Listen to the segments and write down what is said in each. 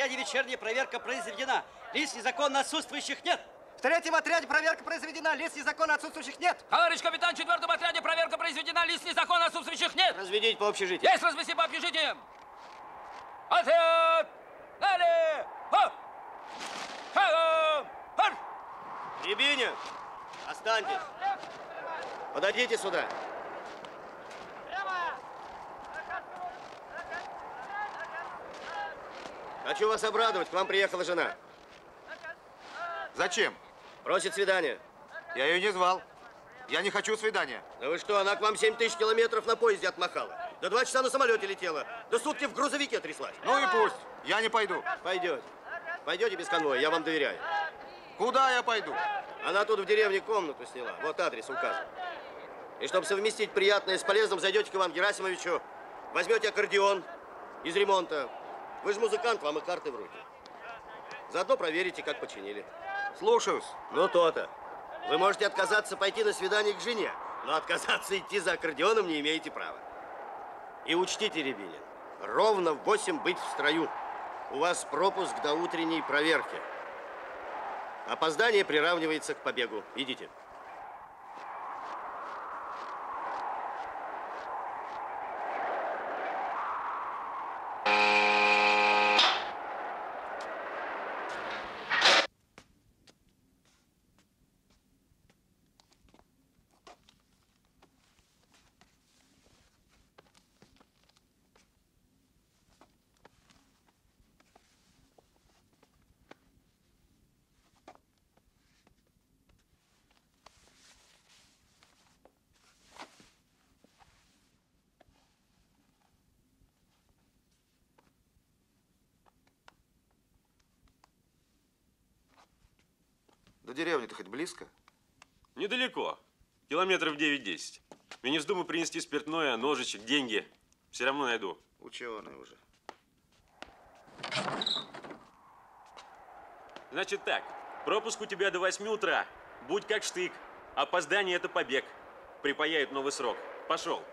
отряде вечерняя проверка произведена. Лиц незаконно отсутствующих нет. В третьем отряде проверка произведена, лиц незаконно отсутствующих нет. Товарищ капитан, в четвертом отряде проверка произведена, лиц незаконно отсутствующих нет. Разведите по общежитию. Есть развести по общежитиям. Отряд! Далее! Марш! Рябинин, останьтесь. Подойдите сюда. Хочу вас обрадовать, к вам приехала жена. Зачем? Просит свидания. Я ее не звал. Я не хочу свидания. Да вы что, она к вам 7 тысяч километров на поезде отмахала. До два часа на самолете летела. До сутки в грузовике тряслась. Ну и пусть. Я не пойду. Пойдете. Пойдете без конвоя, я вам доверяю. Куда я пойду? Она тут в деревне комнату сняла. Вот адрес указан. И чтобы совместить приятное с полезным, зайдете к Ивану Герасимовичу, возьмете аккордеон из ремонта. Вы же музыкант, вам и карты в руки. Заодно проверите, как починили. Слушаюсь. Ну, то-то. Вы можете отказаться пойти на свидание к жене, но отказаться идти за аккордеоном не имеете права. И учтите, Рябинин, ровно в 8 быть в строю. У вас пропуск до утренней проверки. Опоздание приравнивается к побегу. Идите. До деревни-то хоть близко? Недалеко. Километров 9-10. И не вздумай принести спиртное, ножичек, деньги. Все равно найду. Ученый уже. Значит так, пропуск у тебя до 8 утра. Будь как штык. Опоздание – это побег. Припаяют новый срок. Пошел.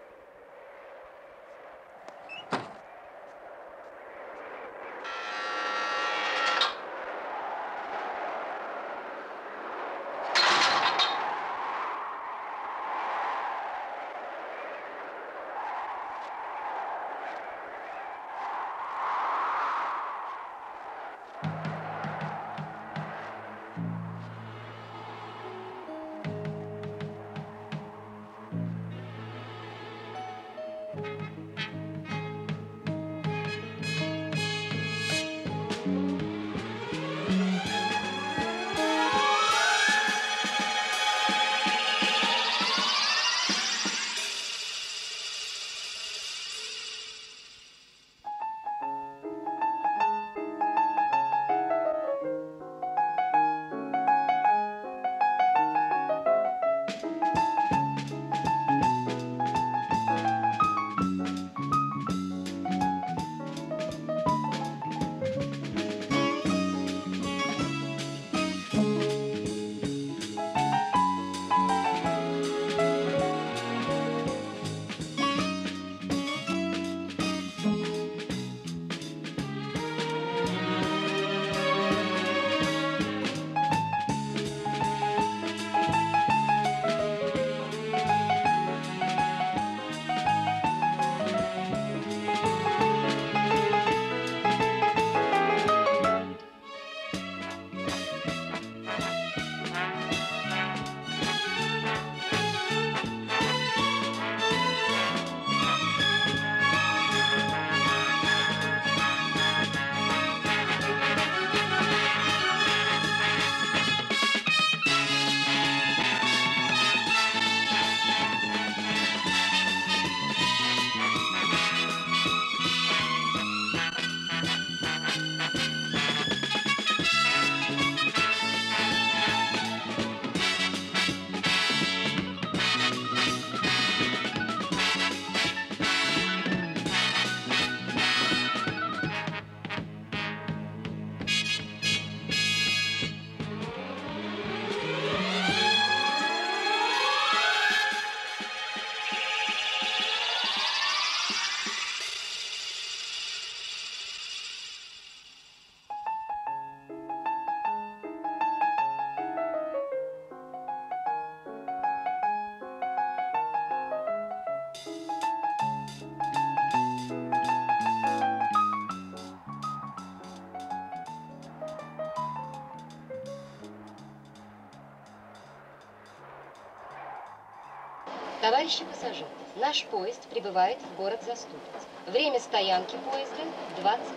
Товарищи пассажиры, наш поезд прибывает в город Заступец. Время стоянки поезда 20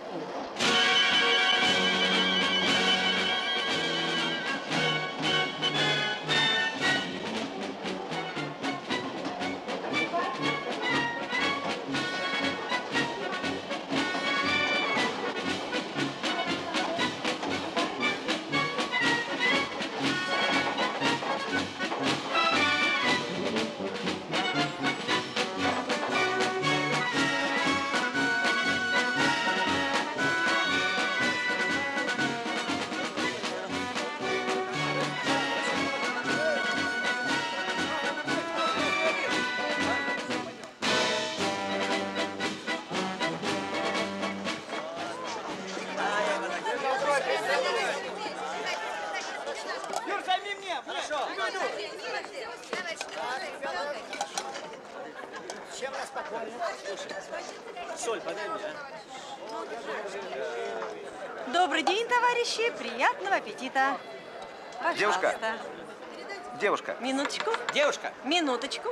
Минуточку. Девушка, Минуточку.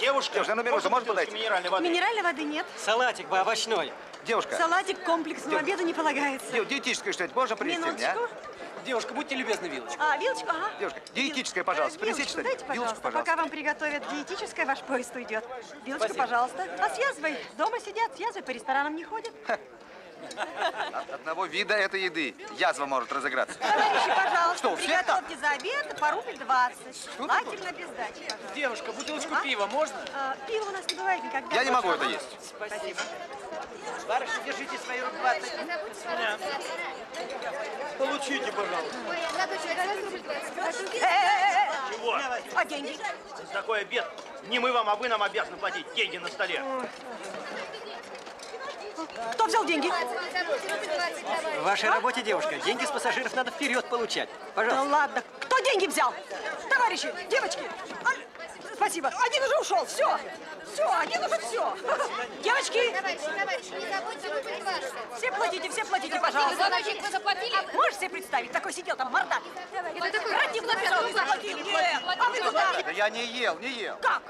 девушка. Девушка, на минуту, можно подойти? минеральной воды? Минеральной воды нет. Салатик бы овощной. девушка. Салатик к комплексному Дев- обеду не полагается. Дев- Диетическое что-нибудь можно принести мне, а? Минуточку. Девушка, будьте любезны, вилочку. А, вилочку, ага. Девушка, Вил- диетическое, пожалуйста, Э, принесите что-нибудь. дайте, Вилочку, пожалуйста. пожалуйста. Пока вам приготовят диетическое, ваш поезд уйдет. Вилочку, Спасибо. пожалуйста. А с язвой дома сидят, с язвой по ресторанам не ходят. От одного вида этой еды язва может разыграться. Товарищи, пожалуйста, Что, у всех приготовьте за обед по рубль 20. Желательно без дачи, пожалуйста. Девушка, бутылочку А? пива можно? А, пива у нас не бывает никогда. Я не могу это есть. Спасибо. Барышня, держите свои руки 20. Получите, пожалуйста. Э-э-э! Чего? А деньги? Такой обед. Не мы вам, а вы нам обязаны платить. Деньги на столе. Кто взял деньги? В вашей работе, девушка, деньги с пассажиров надо вперед получать. Да Пожалуйста. ладно. Кто деньги взял? Товарищи, девочки. а, Спасибо. Один уже ушел. Все. Все, один уже все. Девочки, Товарищи, товарищи, не забудьте рубль 20. все платите, все платите, пожалуйста. Звоночек вы заплатили? Можешь себе представить, такой сидел там мордак. Не хлопец. заплатили. А вы куда? Да я не ел, не ел. Как?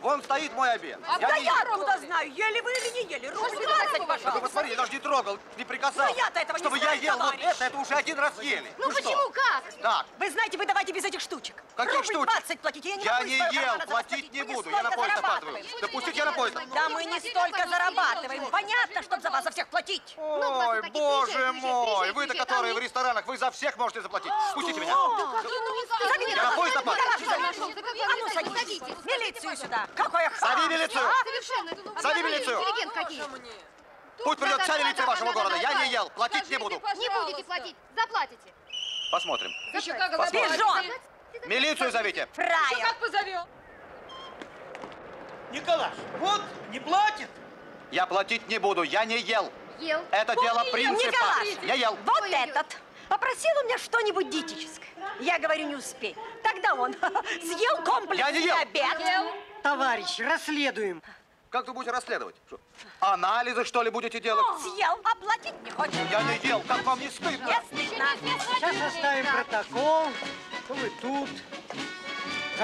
Вон стоит мой обед. А Я да не я ел. откуда знаю, ели вы или не ели? 20, вы Да пожалуйста. вы посмотри, я даже не трогал, не прикасался. Ну, я-то этого не Чтобы знаю, я ел вот товарищ. это, это уже один раз ели. Ну, что? почему, как? Так, Вы знаете, вы давайте без этих штучек. Каких Рубль штучек? 20 платите, я не я могу не ел, платить не буду, я на поезд опаздываю. зарабатываете. Да пустите я на поезд. Да мы не столько зарабатываем. Понятно, чтобы за вас за всех платить. Ой, такие, боже мой, вы-то, которые а в ресторанах, вы за всех можете заплатить. Пустите меня. Я на поезд опаздываю. А ну, садитесь. Милицию сюда. Какое Зови хамство, милицию. а? Совершенно. Зови милицию. Интеллигент какие. Пусть придет вся милиция вашего города. Я не ел, платить не буду. Не будете платить, заплатите. Посмотрим. Еще как Пижон. Милицию зовите. Фраер. позовем? Николаш, вот, не платит. Я платить не буду, я не ел. Ел. Это дело принципа. Николаш, Я ел. вот этот попросил у меня что-нибудь диетическое. Я говорю, не успею. Тогда он съел Я не комплексный ел. обед. Товарищ, расследуем. Как вы будете расследовать? Что, Анализы, что ли, будете делать? Съел, оплатить не хочет. Я не ел, как вам не стыдно? Не стыдно. Сейчас составим протокол. Что вы тут?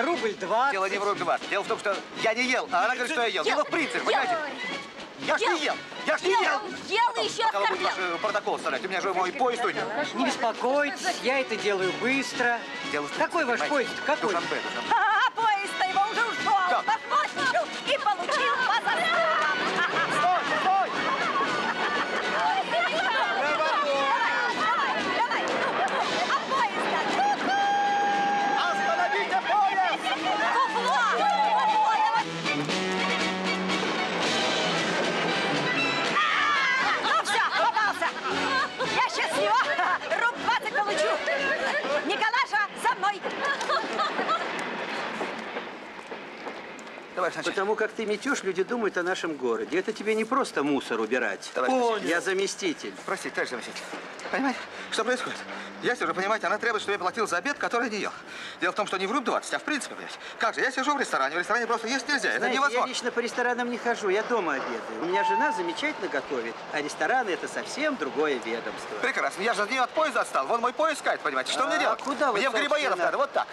Рубль 20. Дело не в рубль 20. Дело в том, что я не ел, а она говорит, что я ел. Дело в принципе, понимаете? Я ж не ел, я ж не ел. Ел и еще будешь оскорбил. э, протокол составлять? У меня же мой поезд уйдет. Не беспокойтесь, я это делаю быстро. Дело в том, Какой ваш поезд? Какой? Душанбе, Душанбе. А, поезд-то его уже ушел. Как? Начальник. Потому как ты метешь, люди думают о нашем городе. Это тебе не просто мусор убирать. Товарищ начальник. Я заместитель. Простите, товарищ заместитель. Понимаете, что происходит? Я сижу, понимаете, она требует, чтобы я платил за обед, который я не ел. Дело в том, что не в руб 20, а в принципе, блядь. Как же, я сижу в ресторане, в ресторане просто есть нельзя, это Знаете, я невозможно. лично по ресторанам не хожу, я дома обедаю. У меня жена замечательно готовит, а рестораны это совсем другое ведомство. Прекрасно, я же от нее от поезда отстал. Вон мой поезд кает, понимаете, что А мне делать? куда вы, Мне в Грибоедов надо, вот так.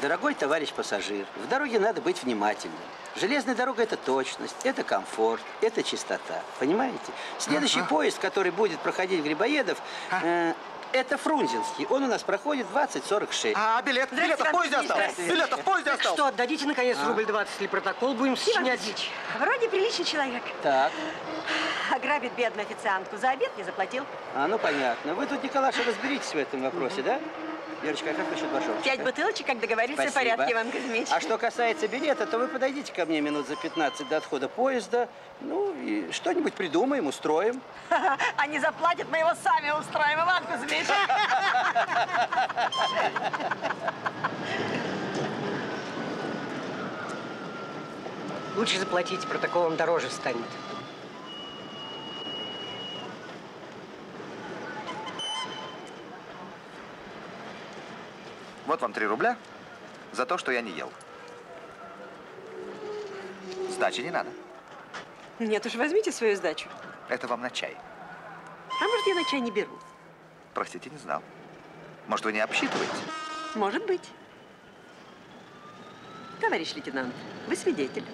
Дорогой товарищ пассажир, в дороге надо быть внимательным. Железная дорога – это точность, это комфорт, это чистота. Понимаете? Следующий поезд, который будет проходить Грибоедов, э, это Фрунзенский. Он у нас проходит 20.46. А билет? Билет в поезде остался. Билет в поезде Так остался. что, отдадите, наконец, рубль 20 или протокол будем? Ильич, вроде приличный человек. Так, Ограбит бедную официантку. За обед не заплатил. а ну понятно. Вы тут, Николаша, разберитесь в этом вопросе, да? Верочка, а как насчет боржомчика? Пять бутылочек, как договорились, в Спасибо. порядке, Иван Кузьмич. А что касается билета, то вы подойдите ко мне минут за 15 до отхода поезда. Ну, и что-нибудь придумаем, устроим. Они заплатят, мы его сами устроим, Иван Кузьмич. Лучше заплатите, протоколом дороже станет. Вот вам три рубля за то, что я не ел. Сдачи не надо. Нет уж, возьмите свою сдачу. Это вам на чай. А может, я на чай не беру? Простите, не знал. Может, вы не обсчитываете? Может быть. Товарищ лейтенант, вы свидетель,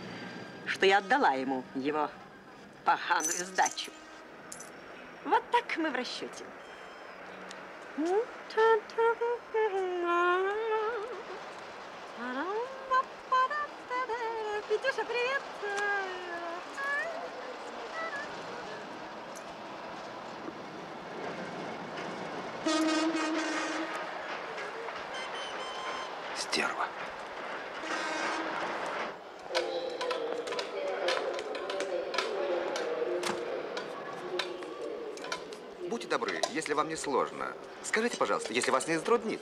что я отдала ему его поганую сдачу. Вот так мы в расчете. Петюша, привет! Стерва. Если вам не сложно, скажите, пожалуйста, если вас не затруднит,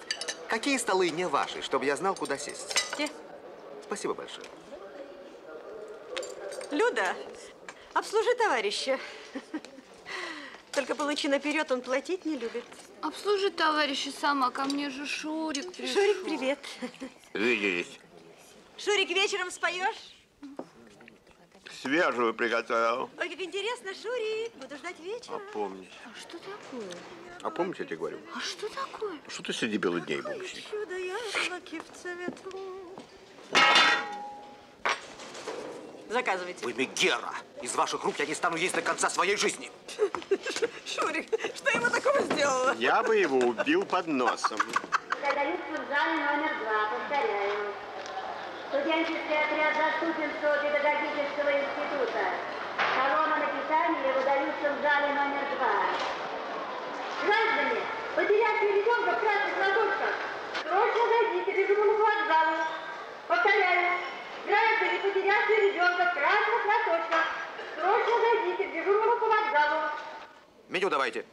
какие столы не ваши, чтобы я знал, куда сесть? Те. Спасибо большое. Люда, обслужи товарища. Только получи наперед, он платить не любит. Обслужи товарища сама, ко мне же Шурик пришел. Шурик, привет. Виделись. Шурик, вечером споешь? Свежую приготовил. Ой, как интересно, Шурик. Буду ждать вечера. Помнишь. А что такое? А помнишь, я тебе говорю? А что такое? Что ты среди белых дней будешь? Чудо яблоки в цвету. Заказывайте. Вы Мегера. Из ваших рук я не стану есть до конца своей жизни. Шурик, что ему такого сделала? Я бы его убил под носом. Продаются в зале номер два, повторяю. Студенческий отряд Заступинского педагогического института. Колонна на питание выдаются в зале номер два. Граждане, потерявшие ребенка в красных ладошках, срочно зайдите к бежевому вокзалу. Повторяю, граждане, потерявшие ребенка в красных ладошках, срочно зайдите к дежурному по вокзалу. Меню давайте.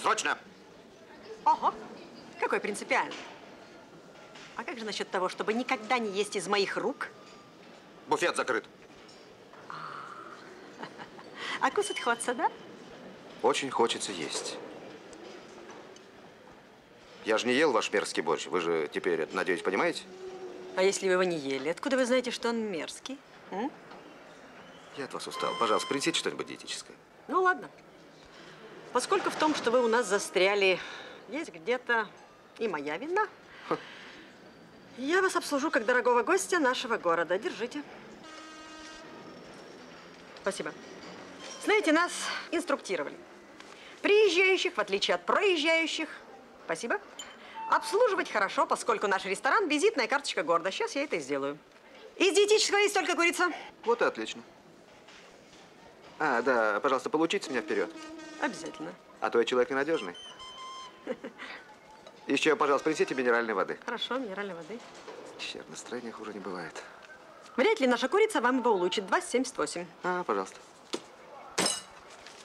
Срочно. Ого, какой принципиальный. А как же насчет того, чтобы никогда не есть из моих рук, Буфет закрыт. а кусать хочется, да? Очень хочется есть. Я же не ел ваш мерзкий борщ. Вы же теперь, это, надеюсь, понимаете? А если вы его не ели, откуда вы знаете, что он мерзкий? м? Я от вас устал. Пожалуйста, принесите что-нибудь диетическое. Ну ладно. Поскольку в том, что вы у нас застряли, есть где-то и моя вина, я вас обслужу как дорогого гостя нашего города. Держите. Спасибо. Знаете, нас инструктировали. Приезжающих, в отличие от проезжающих, спасибо, обслуживать хорошо, поскольку наш ресторан – визитная карточка города. Сейчас я это и сделаю. Из диетического есть только курица. Вот и отлично. А, да, пожалуйста, получите меня вперед. Обязательно. А то я человек ненадежный. Еще, пожалуйста, принесите минеральной воды. Хорошо, минеральной воды. Черт, настроение хуже не бывает. Вряд ли наша курица вам его улучшит. 2,78. А, пожалуйста.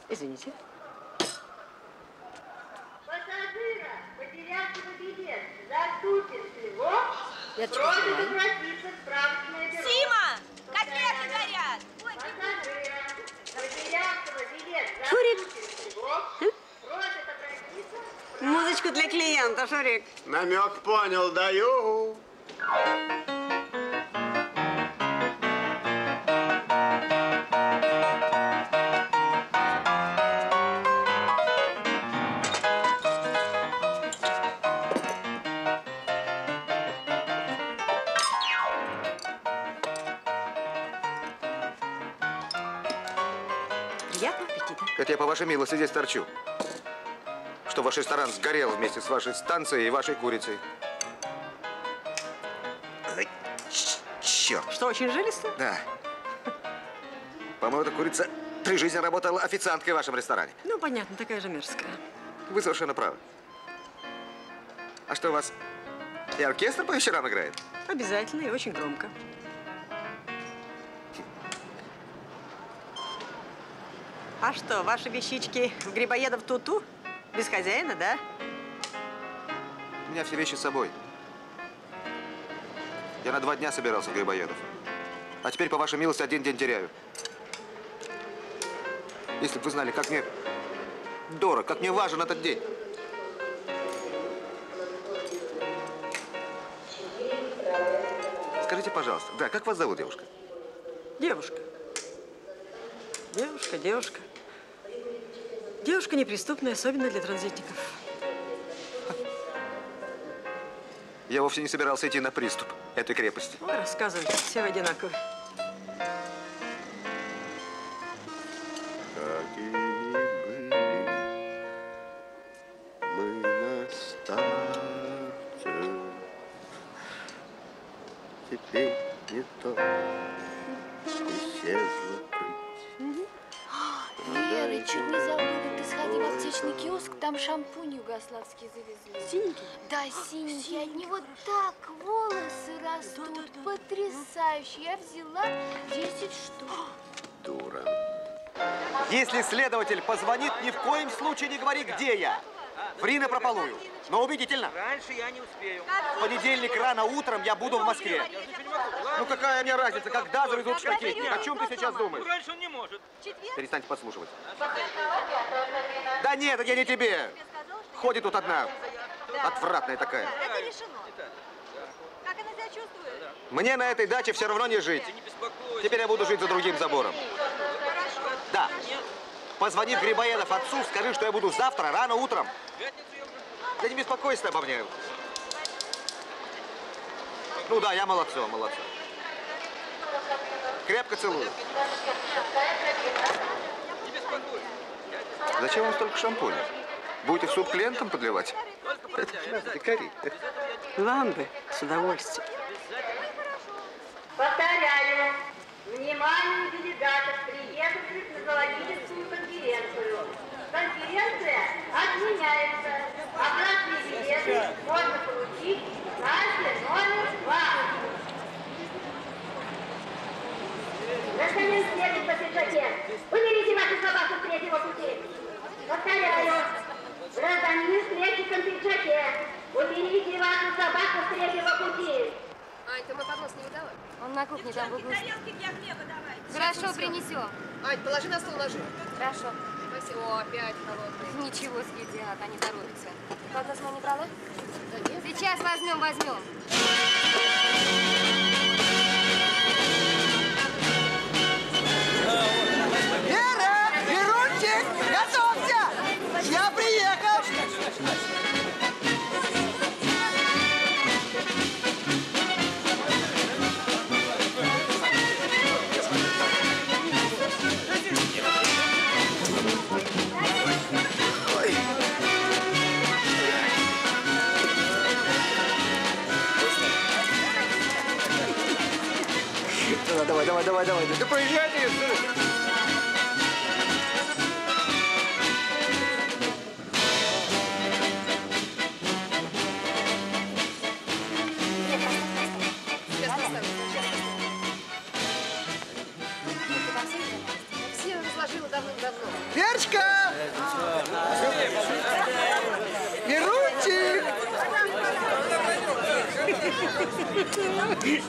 Извините. Пассажира, потерявшего билет, Заступинского, Я просит обратиться в справочное бюро. Сима, котлеты горят. Пассажира, потерявшего билет, Шурик. Заступинского, просит обратиться в Музычку для клиента, Шурик. Намек понял, даю. Я по вашей милости здесь торчу. Что ваш ресторан сгорел вместе с вашей станцией и вашей курицей. Ч- Черт. Что, очень жилисто? Да. По-моему, эта курица три жизни работала официанткой в вашем ресторане. Ну, понятно, такая же мерзкая. Вы совершенно правы. А что у вас? И оркестр по вечерам играет? Обязательно и очень громко. А что, ваши вещички в Грибоедов туту? Без хозяина, да? У меня все вещи с собой. Я на два дня собирался в Грибоедов. А теперь, по вашей милости, один день теряю. Если бы вы знали, как мне дорог, как мне важен этот день. Скажите, пожалуйста, да, как вас зовут, девушка? Девушка. Девушка, девушка. Девушка неприступная, особенно для транзитников. Я вовсе не собирался идти на приступ этой крепости. Ой, рассказывайте, все вы одинаковые. Синенький, от него так волосы растут, потрясающе. Я взяла 10 штук. Дура. Если следователь позвонит, ни в коем случае не говори, где я. Ври напропалую, но убедительно. Раньше я не успею. В понедельник рано утром я буду в Москве. Ну какая мне разница, когда завезут штакетник? О чем ты сейчас думаешь? Раньше он не может. Перестаньте подслушивать. Да нет, это я не тебе. Ходит тут одна. Отвратная такая. Это решено. Как она себя чувствует? Мне на этой даче все равно не жить. Теперь я буду жить за другим забором. Да. Позвони в Грибоедов отцу, скажи, что я буду завтра рано утром. Да не беспокойся обо мне. Ну да, я молодцом, молодцом. Крепко целую. Зачем вам столько шампуня? Будете в суп клиентам подливать? Дикари. Ламбы, с удовольствием. Повторяю, внимание делегатов, приехавших на Золотическую конференцию. Конференция отменяется. Обратные билеты можно получить в кассе номер два. Гражданин следует по пиджаке. Уберите вашу собаку с третьего пути. Повторяю, гражданин в третьем пиджаке. Уберите вашу собаку с третьего пути. Ань, ты мой поднос не видала? Он на кухне там в углу. Хорошо, принесем. Ань, положи на стол ножи. Хорошо. Спасибо. О, опять холодный. Ничего, съедят, они торопятся. Поднос мы не брала? Сейчас возьмем, возьмем. Давай, давай, давай, давай. Да разложила давным-давно. Верочка! Верунчик!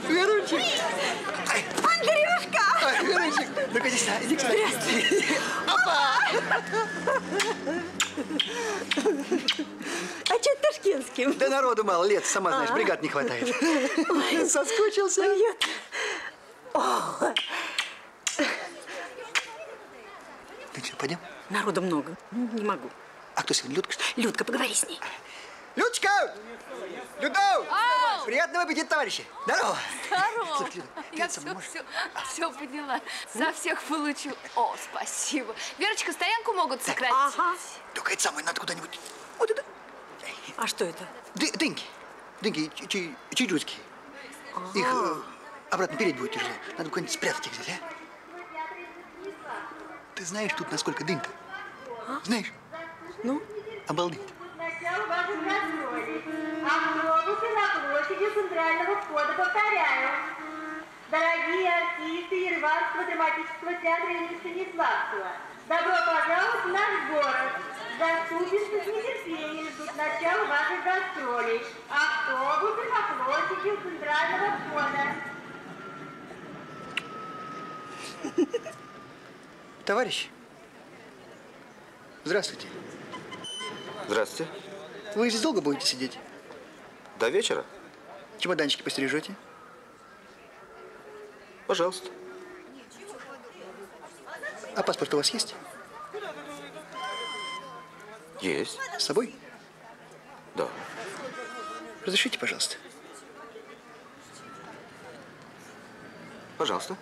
Верунчик! Ай, Верунчик, ну-ка иди сюда, иди сюда. Здравствуй. Опа! А что ташкентским? Да народу мало, лет, сама знаешь, А. бригад не хватает. Ой, Соскучился? Нет. О, Ну что, пойдем? Народу много. Не могу. А кто сегодня, Людка? что ли? Людка, поговори с ней. Людочка! Людов! Ау! Приятного аппетита, товарищи. Здорово. Здорово. Я все, все, все поняла. Со всех получу. О, спасибо. Верочка, стоянку могут сократить. Ага. Только это самое надо куда-нибудь. А что это? Ды- Дыньки. Дыньки чайджутские. Их э, обратно переть будет тяжело. Надо куда-нибудь спрятать их здесь, а? Ты знаешь тут, насколько дынь-то? Знаешь? Ну? Обалдеть. Начало ваших гастролей. Автобусы на площади центрального входа. Повторяю. Дорогие артисты Ереванского драматического театра имени Станиславского, добро пожаловать в наш город. Заступницы с нетерпением ждут начала ваших гастролей. Автобусы на площади центрального входа. Товарищи. Здравствуйте. Здравствуйте. Вы здесь долго будете сидеть? До вечера? Чемоданчики постережете? Пожалуйста. А паспорт у вас есть? Есть. С собой? Да. Разрешите, пожалуйста. Пожалуйста.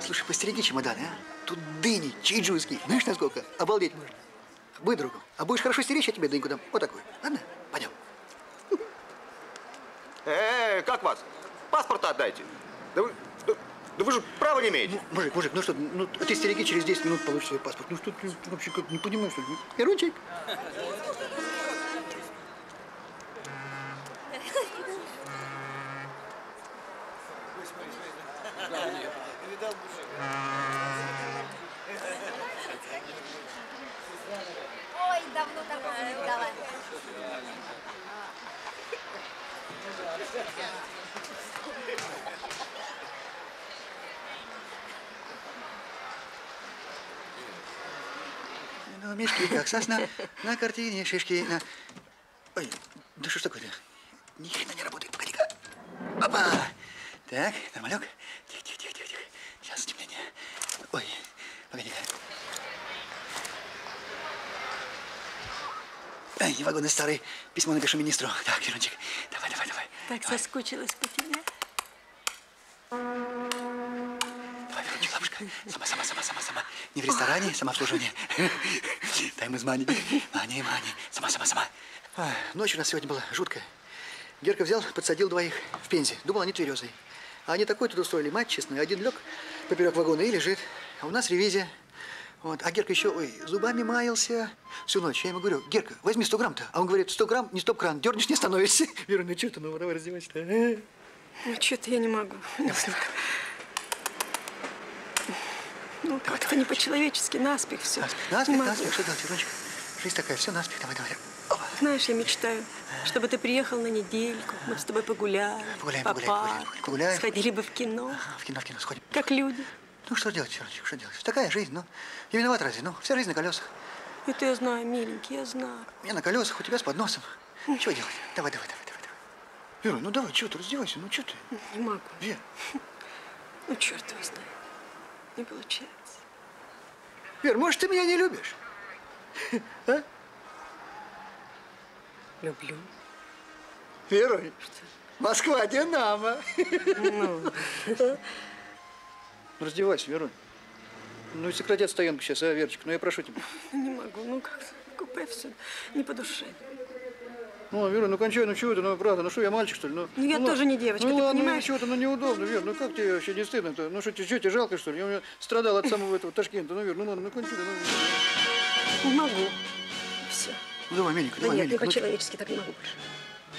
Слушай, постереги чемоданы, а? Тут дыни, чайджуйские. Знаешь, насколько? Обалдеть можно. Будь другом. А будешь хорошо стеречь, я тебе дыньку дам. Вот такую. Ладно? Пойдем. Э, как вас? Паспорт отдайте. Да вы, да, да вы же права не имеете. Мужик, мужик, ну что, ну ты стереги, через 10 минут получишь свой паспорт. Ну что ты вообще как, не понимаешь, что ли? Ирунчик. Мешки, как сосна, на картине шишки, на... Ой, да что ж такое-то? Ни хрена не работает, погоди-ка. Опа! Так, нормалек. Тихо, тихо, тихо, тихо, тихо. Сейчас стемнение. Ой, погоди-ка. Ай, вагоны старый. Письмо напишу министру. Так, Верончик, давай, давай, давай. Так соскучилась по тебе. Давай. Сама, сама, сама, сама, сама. Не в ресторане, самообслуживание. Тайм из мани. Мани, мани. Сама, сама, сама. Ночь у нас сегодня была жуткая. Герка взял, подсадил двоих в Пензе. Думал, они тверезые. А они такой тут устроили матч, честно. Один лег поперек вагона и лежит. А у нас ревизия. Вот. А Герка еще, ой, зубами маялся всю ночь. Я ему говорю, Герка, возьми 100 грамм-то. А он говорит, 100 грамм, не стоп-кран. Дернешь, не становишься. Вера, ну что ты, ну давай раздевайся-то. Ну, что-то я не могу. Ну, как-то не по-человечески, наспех все. Наспех, наспех, что делать, Верончик? Жизнь такая, все наспех, давай, давай. Знаешь, я мечтаю, чтобы ты приехал на недельку, мы с тобой погуляли, Погуляем, по погуляем, погуляем, парку, погуляем. сходили бы в кино, В кино, в кино сходим. как люди. Ну, что делать, Верончик, что делать? Такая жизнь, ну. Не виноват разве? Ну, вся жизнь на колесах. Это я знаю, миленький, я знаю. Я на колесах, у тебя с подносом. Чего делать? Давай, давай, давай, давай, давай. Вера, ну давай, чего ты, раздевайся, ну что ты? Не могу. Вер. Ну, черт его знает. Не получается. Вер, может, ты меня не любишь? А? Люблю. Вера, Москва, Динамо. Ну. Раздевайся, Веронь. Ну и сократят стоянку сейчас, а, Верочка? Ну я прошу тебя. Не могу, ну как купе все не по душе. Ну, Вера, ну кончай, ну чего ты, ну правда, ну что, я мальчик, что ли? Ну, Ну, я ла- тоже не девочка, ну, ты ладно, понимаешь? Ну, чего-то, ну неудобно, Вер, ну как тебе вообще не стыдно-то? Ну что, тебе, что, тебе жалко, что ли? Я у меня страдал от самого этого Ташкента, ну, Вер, ну ладно, ну кончай, ну. Не могу. Все. Ну давай, Миленька, Да давай, нет, не Миленька. ну, по-человечески так не могу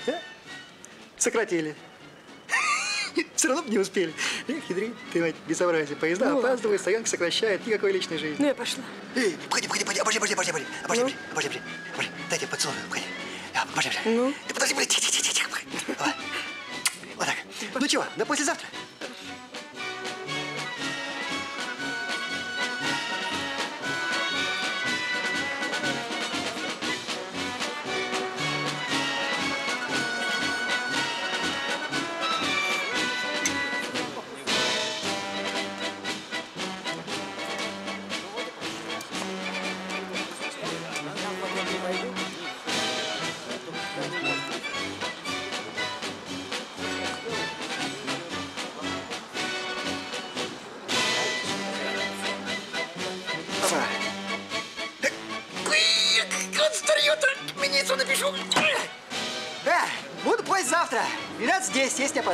больше. Сократили. Все равно бы не успели. Эх, хитрить, ты, мать, безобразие. Поезда Ну, опаздывают, стоянка сокращает, никакой личной жизни. Ну, я пошла. Эй, погоди, погоди, погоди, обожди, обожди, обожди, обожди, обожди, обожди, обожди, обожди, обожди, дай я поцелую, погоди. А, обожди. Ну? Да подожди, подожди, тихо, тихо, тихо. Вот так. Ну чего, до послезавтра?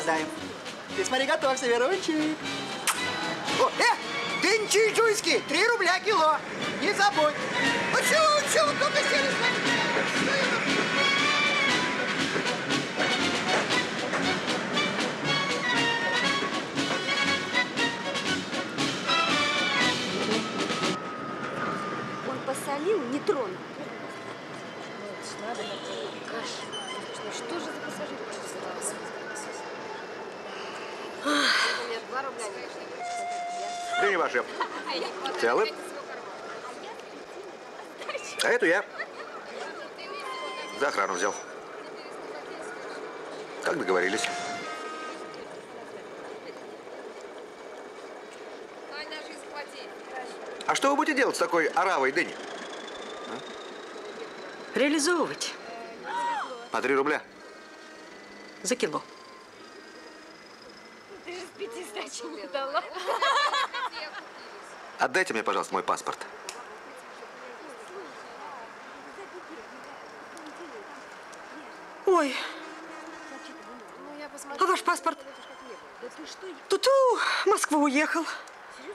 Опоздаем. Ты смотри, готовься, Верунчик. О, э, дынчи джуйски, 3 рубля кило. Не забудь. Ну чего, чего, только сели с вами. Посолил, не тронул. Надо каша. Ну что же за пассажир У меня два рубля не ваши. Целы? А эту я за охрану взял. Как договорились. А что вы будете делать с такой оравой дыни? Реализовывать По три рубля. за кило. С пяти сдачи не дала. Отдайте мне, пожалуйста, мой паспорт. Ой, Ну, а ваш паспорт? Туту, в Москву уехал.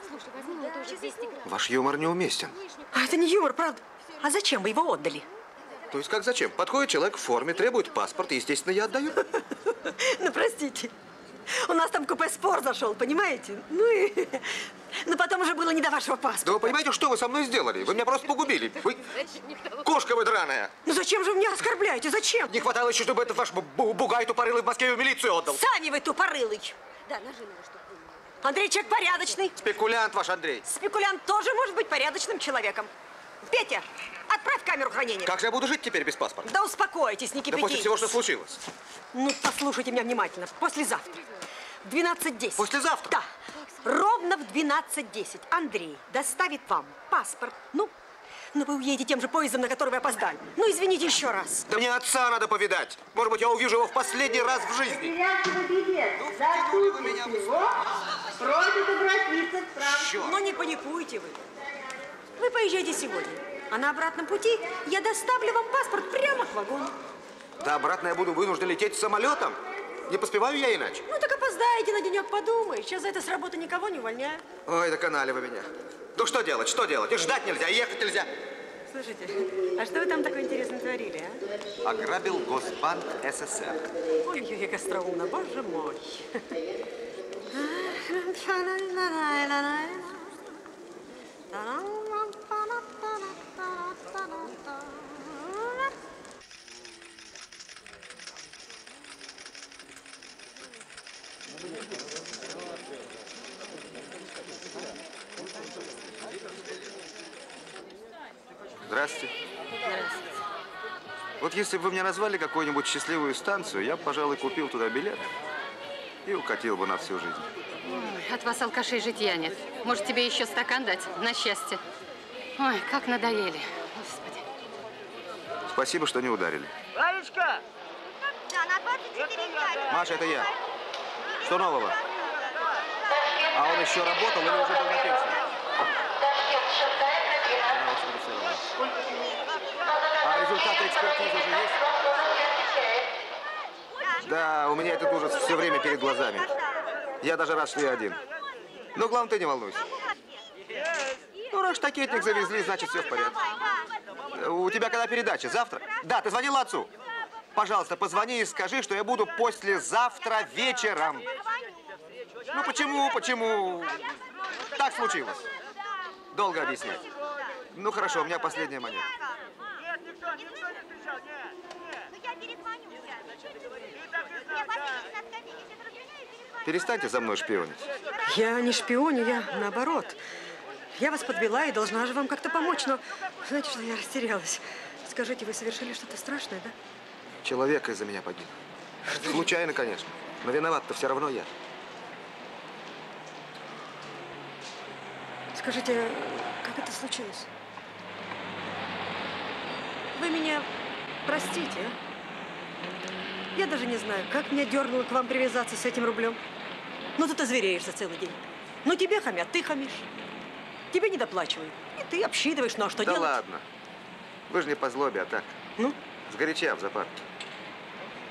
Слушай, возьми, мне тоже 200 грамм. Ваш юмор неуместен. А это не юмор, правда? А зачем вы его отдали? То есть как зачем? Подходит человек в форме, требует паспорт, и, естественно, я отдаю. Ну, простите. У нас там купе спор зашел, понимаете? Ну и... Ну, потом уже было не до вашего паспорта. Да вы понимаете, что вы со мной сделали? Вы меня просто погубили. Вы кошка вы драная. Ну, зачем же вы меня оскорбляете? Зачем? Не хватало еще, чтобы этот ваш бу- бу- бугай тупорылый в Москве в милицию отдал. Сами вы тупорылый. Да, ножи надо, чтобы Андрей человек порядочный. Спекулянт ваш Андрей. Спекулянт тоже может быть порядочным человеком. Петя, отправь камеру хранения. Как же я буду жить теперь без паспорта? Да успокойтесь, не Да кипятитесь. после всего, что случилось. Ну, послушайте меня внимательно. Послезавтра. В 12.10. Послезавтра? Да. Ровно в 12.10 Андрей доставит вам паспорт. Ну, ну вы уедете тем же поездом, на который вы опоздали. Ну, извините еще раз. Да мне отца надо повидать. Может быть, я увижу его в последний раз в жизни. Потерявшего билет за отсутствие всего просит обратиться к. Ну, не паникуйте вы. Вы поезжайте сегодня. А на обратном пути я доставлю вам паспорт прямо к вагону. Да обратно я буду вынужден лететь самолетом. Не поспеваю я иначе. Ну, так опоздаете на денек, подумай. Сейчас за это с работы никого не увольняют. Ой, доконали вы меня. Ну что делать, что делать? И ждать нельзя, и ехать нельзя. Слушайте, а что вы там такое интересное творили, а? Ограбил Госбанк СССр. Ой-ой, как остроумно, боже мой. Здравствуйте. Вот если бы вы мне назвали какую-нибудь счастливую станцию, я бы, пожалуй, купил туда билет и укатил бы на всю жизнь. Ой, От вас, алкашей, житья нет. Может, тебе еще стакан дать? На счастье. Ой, как надоели. Господи. Спасибо, что не ударили. Валечка! Да, на 24 Маша, это я. Что нового? А он еще работал или уже был на пенсии? А, вот смотри, всё равно. А результаты экспертизы уже есть? Да, у меня этот ужас все время перед глазами. Я даже рад, что я один. Но главное, ты не волнуйся. Ну, раз штакетник завезли, значит, все в порядке. У тебя когда передача? Завтра? Да, ты звонила отцу? Пожалуйста, позвони и скажи, что я буду послезавтра вечером. Ну почему, почему? Так случилось. Долго объяснять. Ну хорошо, у меня последняя монета. Нет, никто, никто не кричал, нет, нет. Ну я перезвоню сейчас. Я посидите на скамейке, сейчас развернусь и перезвоню. Перестаньте за мной шпионить. Я не шпионю, я наоборот. Я вас подвела и должна же вам как-то помочь, но знаете, что я растерялась. Скажите, вы совершили что-то страшное, да? Человек из-за меня погиб. Случайно, конечно. Но виноват-то все равно я. Скажите, как это случилось? Вы меня простите, а? Я даже не знаю, как меня дернуло к вам привязаться с этим рублем. Ну, ты-то звереешься целый день. Ну, тебе хамят, ты хамишь. Тебе не доплачивают. И ты обсчитываешь, ну а что да делать? ладно. Вы же не по злобе, а так. Ну? Сгоряча в зоопарке.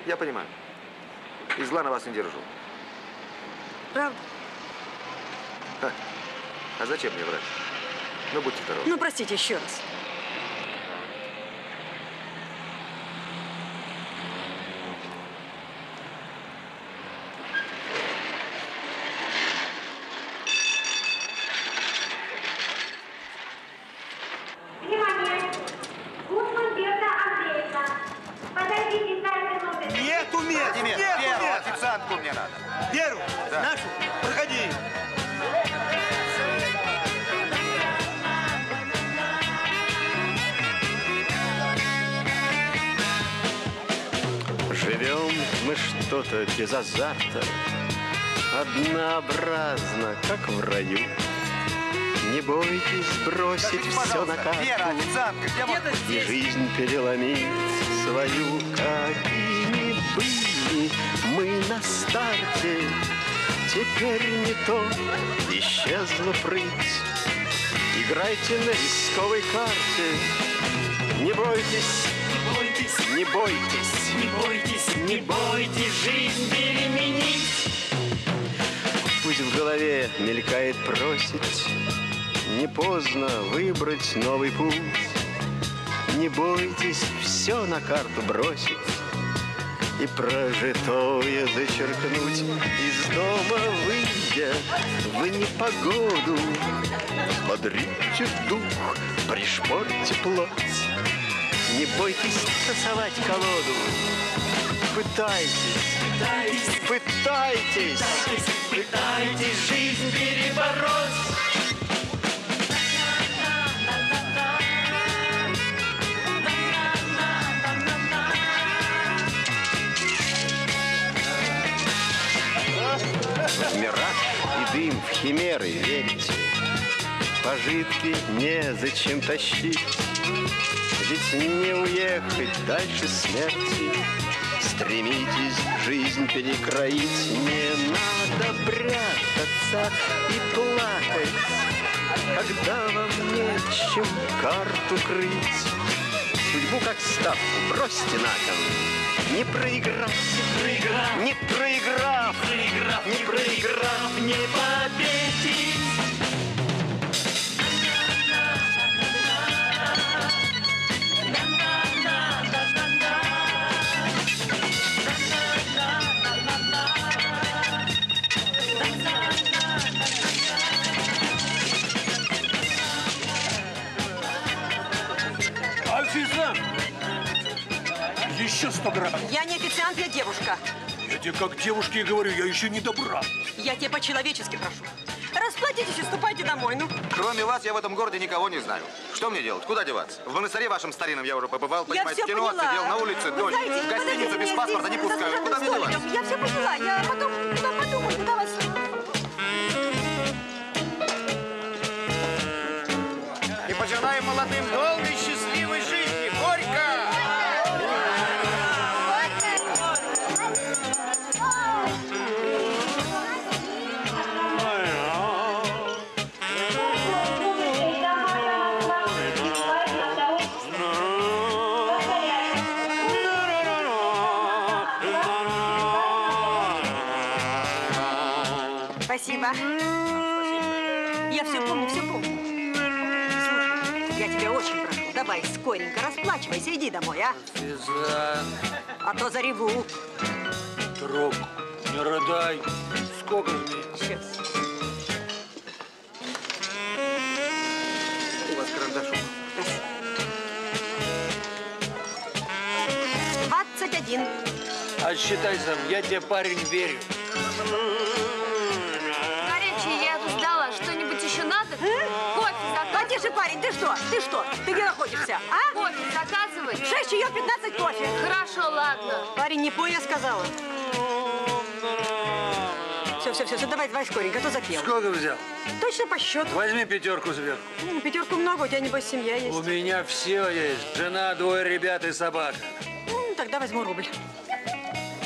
Я понимаю. И зла на вас не держу. Правда? Ха. А зачем мне врать? Ну, будьте здоровы. Ну, простите еще раз. Официантка, где вот... И жизнь переломить свою, какими были мы на старте. Теперь не то, исчезла прыть. Играйте на рисковой карте. Не бойтесь, не бойтесь, не бойтесь, не бойтесь, не бойтесь жизнь переменить. Пусть в голове мелькает просить, не поздно выбрать новый путь. Не бойтесь все на карту бросить и прожитое зачеркнуть. Из дома выйдя в непогоду, Бодрите дух, пришпорьте плоть. Не бойтесь тасовать колоду. Пытайтесь, пытайтесь, пытайтесь, пытайтесь жизнь перебороть. Дым, в химеры верите. Пожитки незачем тащить, Ведь не уехать дальше смерти. Стремитесь жизнь перекроить, Не надо прятаться и плакать, Когда вам нечем карту крыть. Судьбу как ставку бросьте на кон, Не проиграв, не проиграв, не проиграв, не победить. 100 грамм. Я не официант, я девушка. Я тебе как девушке и говорю, я еще не добра. Я тебе по-человечески прошу. Расплатитесь и ступайте домой, ну. Кроме вас я в этом городе никого не знаю. Что мне делать? Куда деваться? В монастыре вашем старинном я уже побывал, понимаете, я все кино поняла. на улице, дождь. В гостиницу без паспорта не пускают. Куда мне деваться? Я все поняла, я потом, потом подумаю, куда вас... И пожелаем молодым долго. Скоренько расплачивайся, иди домой, а? А то зареву. Друг, не рыдай. Сколько мне? Сейчас. У вас карандашом. 21. Отсчитай сам, я тебе, парень, верю. Потише, парень, ты что? Ты что? Ты где находишься, а? Кофе заказывай. 6 чаев, 15 кофе. Хорошо, ладно. Парень, не пой, я сказала. Все, все, все, все, давай, давай скоренько, а то запел. Сколько взял? Точно по счету. Возьми пятерку сверху. М, Пятерку много, у тебя, небось, семья есть. У меня все есть. Жена, двое ребят и собака. М, Тогда возьму рубль.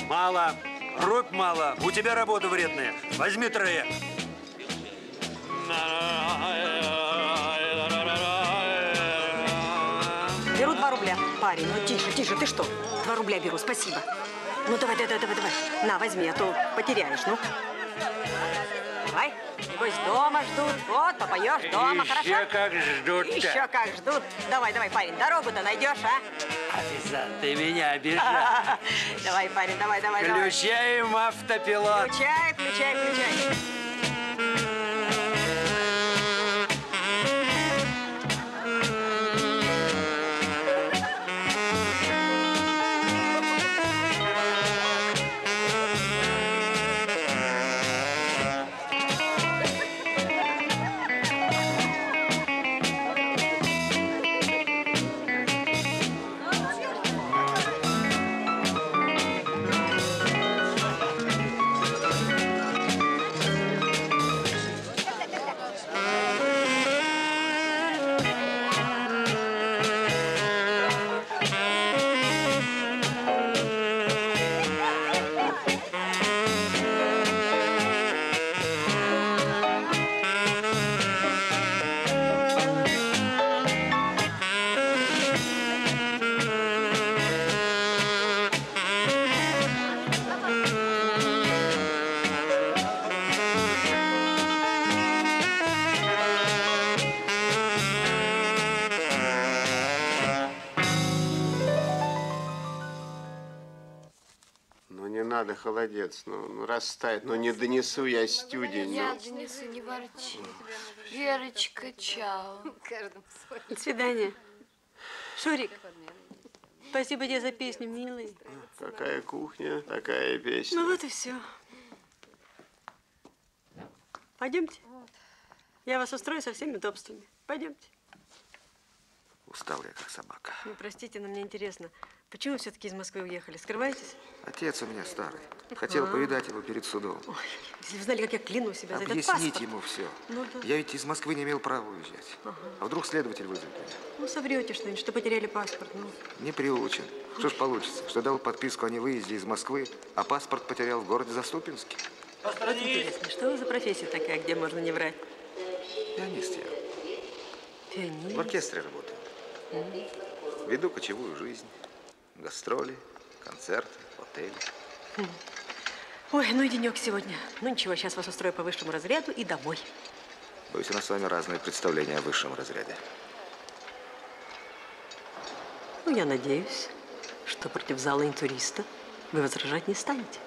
Мало. Рук мало. У тебя работа вредная. Возьми троек. Парень, ну тише, тише, ты что? Два рубля беру, спасибо. Ну, давай, давай, давай, давай. На, возьми, а то потеряешь, ну. Давай. Небось, дома ждут. Вот, попоешь дома, хорошо? Еще как ждут-то. Еще как ждут. Давай, давай, парень, дорогу-то найдешь, а? Официант, ты меня обижаешь. Давай, парень, давай, давай, давай. Включаем автопилот. Включай, включай, включай. Надо, холодец. Ну, ну растает. Ну не донесу я стюдень. Я Ну. донесу, не ворчи. Верочка, чао. До свидания. Шурик, спасибо тебе за песню, милый. Какая кухня, такая песня. Ну вот и все. Пойдемте. Я вас устрою со всеми удобствами. Пойдемте. Устал я, как собака. Ну, простите, но мне интересно, почему все-таки из Москвы уехали? Скрываетесь? Отец у меня старый. Хотел Ага. повидать его перед судом. Если вы знали, как я кляну себя за этот Объяснить паспорт. ему все. Ну да. Я ведь из Москвы не имел права уезжать. Ага. А вдруг следователь вызовет меня? Ну, соврете что-нибудь, что потеряли паспорт. Ну, Не приучен. Что ж получится? Что дал подписку о невыезде из Москвы, а паспорт потерял в городе Заступинске? интересно, что вы за профессия такая, где можно не врать? Пианист я. В Пианист. оркестре работаю. Веду кочевую жизнь. Гастроли, концерты, отели. Хм. Ой, ну и денек сегодня. Ну ничего, сейчас вас устрою по высшему разряду и домой. Боюсь, у нас с вами разные представления о высшем разряде. Ну, я надеюсь, что против зала интуриста вы возражать не станете.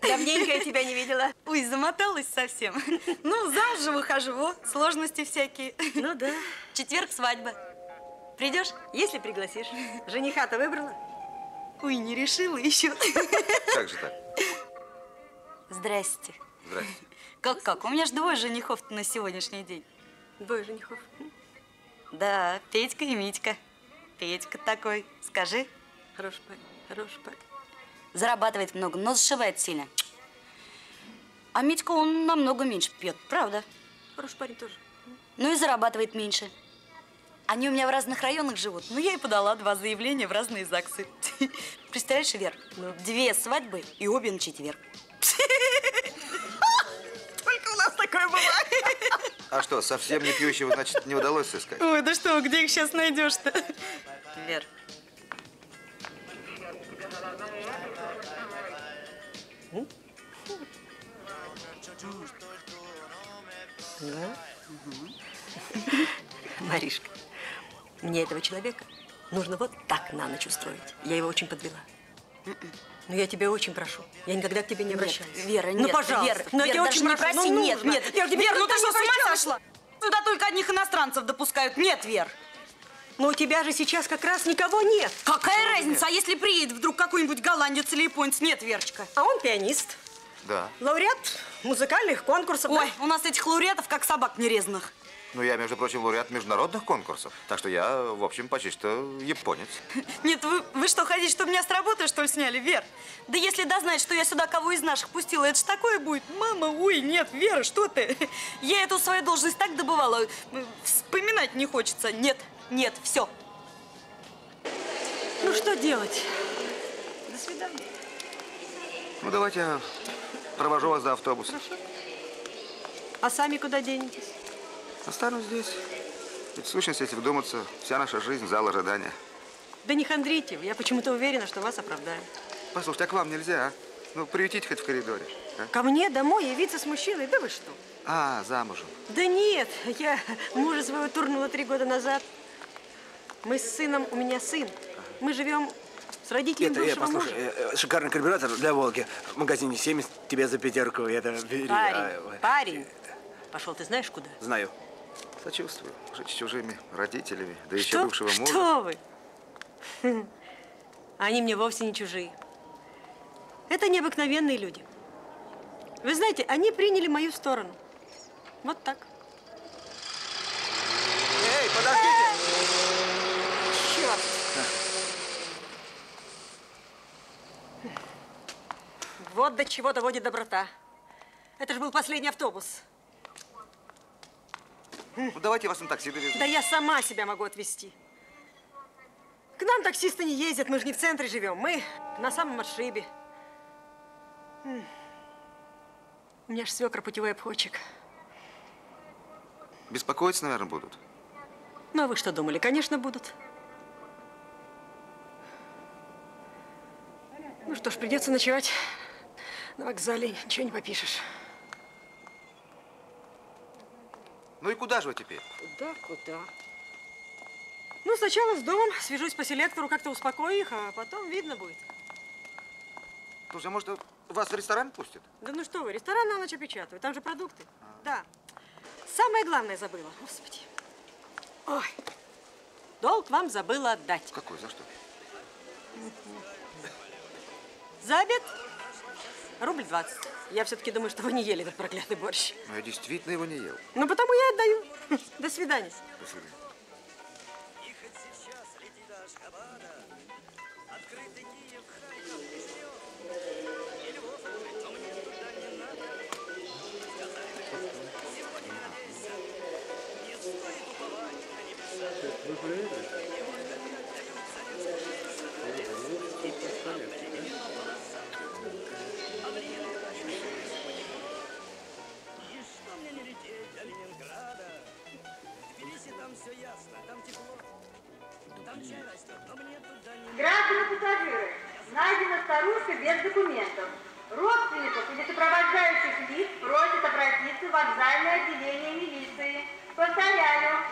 Давненько я тебя не видела. Ой, замоталась совсем. Ну, замуж же выхожу, вот, сложности всякие. Ну да. Четверг свадьба. Придешь? Если пригласишь. Жениха-то выбрала? Ой, не решила еще. Как же так? Здрасте. Здрасте. Как-как? У меня же двое женихов на сегодняшний день. Двое женихов? Да, Петька и Митька. Петька такой, скажи. Хороший парень, хороший парень. Зарабатывает много, но зашивает сильно. А Митька, он намного меньше пьет, правда? Хороший парень тоже. Ну и зарабатывает меньше. Они у меня в разных районах живут. Ну, я и подала два заявления в разные ЗАГСы. Представляешь, Вер, две свадьбы и обе на четверг. Только у нас такое бывает. А что, совсем не пьющего, значит, не удалось сыскать? Ой, да что, где их сейчас найдешь-то? Вер. Да? Маришка, мне этого человека нужно вот так на ночь устроить. Я его очень подвела. Ну, я тебя очень прошу. Я никогда к тебе не Нет, обращаюсь. Вера, ну, нет, пожалуйста. Вера, ну, я Вера, тебя даже очень не прошу. проси, ну, нет, нет. Я к тебе Вер, ну ты что, с ума сошла? Сюда только одних иностранцев допускают. Нет, Вер. Но у тебя же сейчас как раз никого нет. Какая разница, а если приедет вдруг какой-нибудь голландец или японец? Нет, Верочка. А он пианист. Да. Лауреат музыкальных конкурсов. Ой, у нас этих лауреатов как собак нерезанных. Ну, я, между прочим, лауреат международных конкурсов. Так что я, в общем, почти что японец. Нет, вы, вы что, хотите, чтобы меня с работы, что ли, сняли, Вер? Да если дознать, что я сюда кого из наших пустила, это ж такое будет. Мама, ой, нет, Вера, что ты? Я эту свою должность так добывала, вспоминать не хочется. Нет, нет, все. Ну, что делать? До свидания. Ну, давайте я провожу вас до автобуса. А сами куда денетесь? Останусь здесь. Ведь в сущности, если вдуматься, вся наша жизнь – зал ожидания. Да не хандрите, вы, я почему-то уверена, что вас оправдают. Послушайте, а к вам нельзя, а? Ну, приютить хоть в коридоре. а? Ко мне домой явиться с мужчиной? Да вы что? А, замужем. Да нет, я мужа своего турнула три года назад. Мы с сыном, у меня сын. Мы живем с родителями Это, я, бывшего послушай, мужа. э, э, шикарный карбюратор для Волги. В магазине 70, тебе за пятерку. Это бери. Парень, А, парень. Пошел ты знаешь куда? Знаю. Сочувствую. Жить с чужими родителями, да еще Что? бывшего мужа. Что вы? Они мне вовсе не чужие. Это необыкновенные люди. Вы знаете, они приняли мою сторону. Вот так. Эй, подождите! Черт! Вот до чего доводит доброта. Это же был последний автобус. Ну, давайте я вас на такси довезу. Да я сама себя могу отвезти. К нам таксисты не ездят, мы же не в центре живем. Мы на самом отшибе. У меня же свекра путевой обходчик. Беспокоиться, наверное, будут. Ну, а вы что думали? Конечно, будут. Ну что ж, придется ночевать на вокзале. Ничего не попишешь. Ну и куда же вы теперь? Куда, куда? Ну, сначала с домом, свяжусь по селектору, как-то успокою их, а потом видно будет. Слушай, а может, вас в ресторан пустят? Да ну что вы, ресторан на ночь опечатывают, там же продукты. Да. Самое главное забыла, господи. Ой, долг вам забыла отдать. Какой, за что? За обед рубль двадцать. Я все-таки думаю, что вы не ели этот проклятый борщ. Ну, я действительно его не ел. Ну, потому я отдаю. До свидания. До свидания. Документов. Родственников или сопровождающих лиц просят обратиться в вокзальное отделение милиции. Повторяю,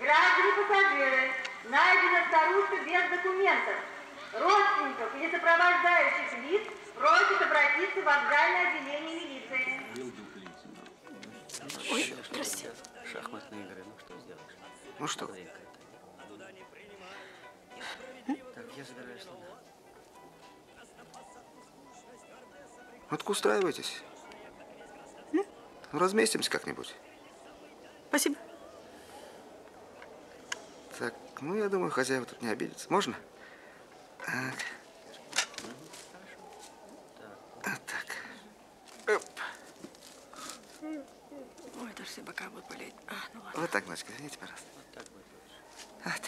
граждане пассажиры, найдена старушка без документов. Родственников или сопровождающих лиц просят обратиться в вокзальное отделение милиции. Ой, прости. Шахматные игры, ну что сделаешь? Ну что? Так, я забираюсь туда. Вот устраивайтесь. Ну, разместимся как-нибудь. Спасибо. Так, ну, я думаю, хозяева тут не обидятся. Можно? Так. Вот так. Оп. Ой, даже все бока будут болеть. А, ну ладно. Вот так, Ночка, извините, пожалуйста. Вот так.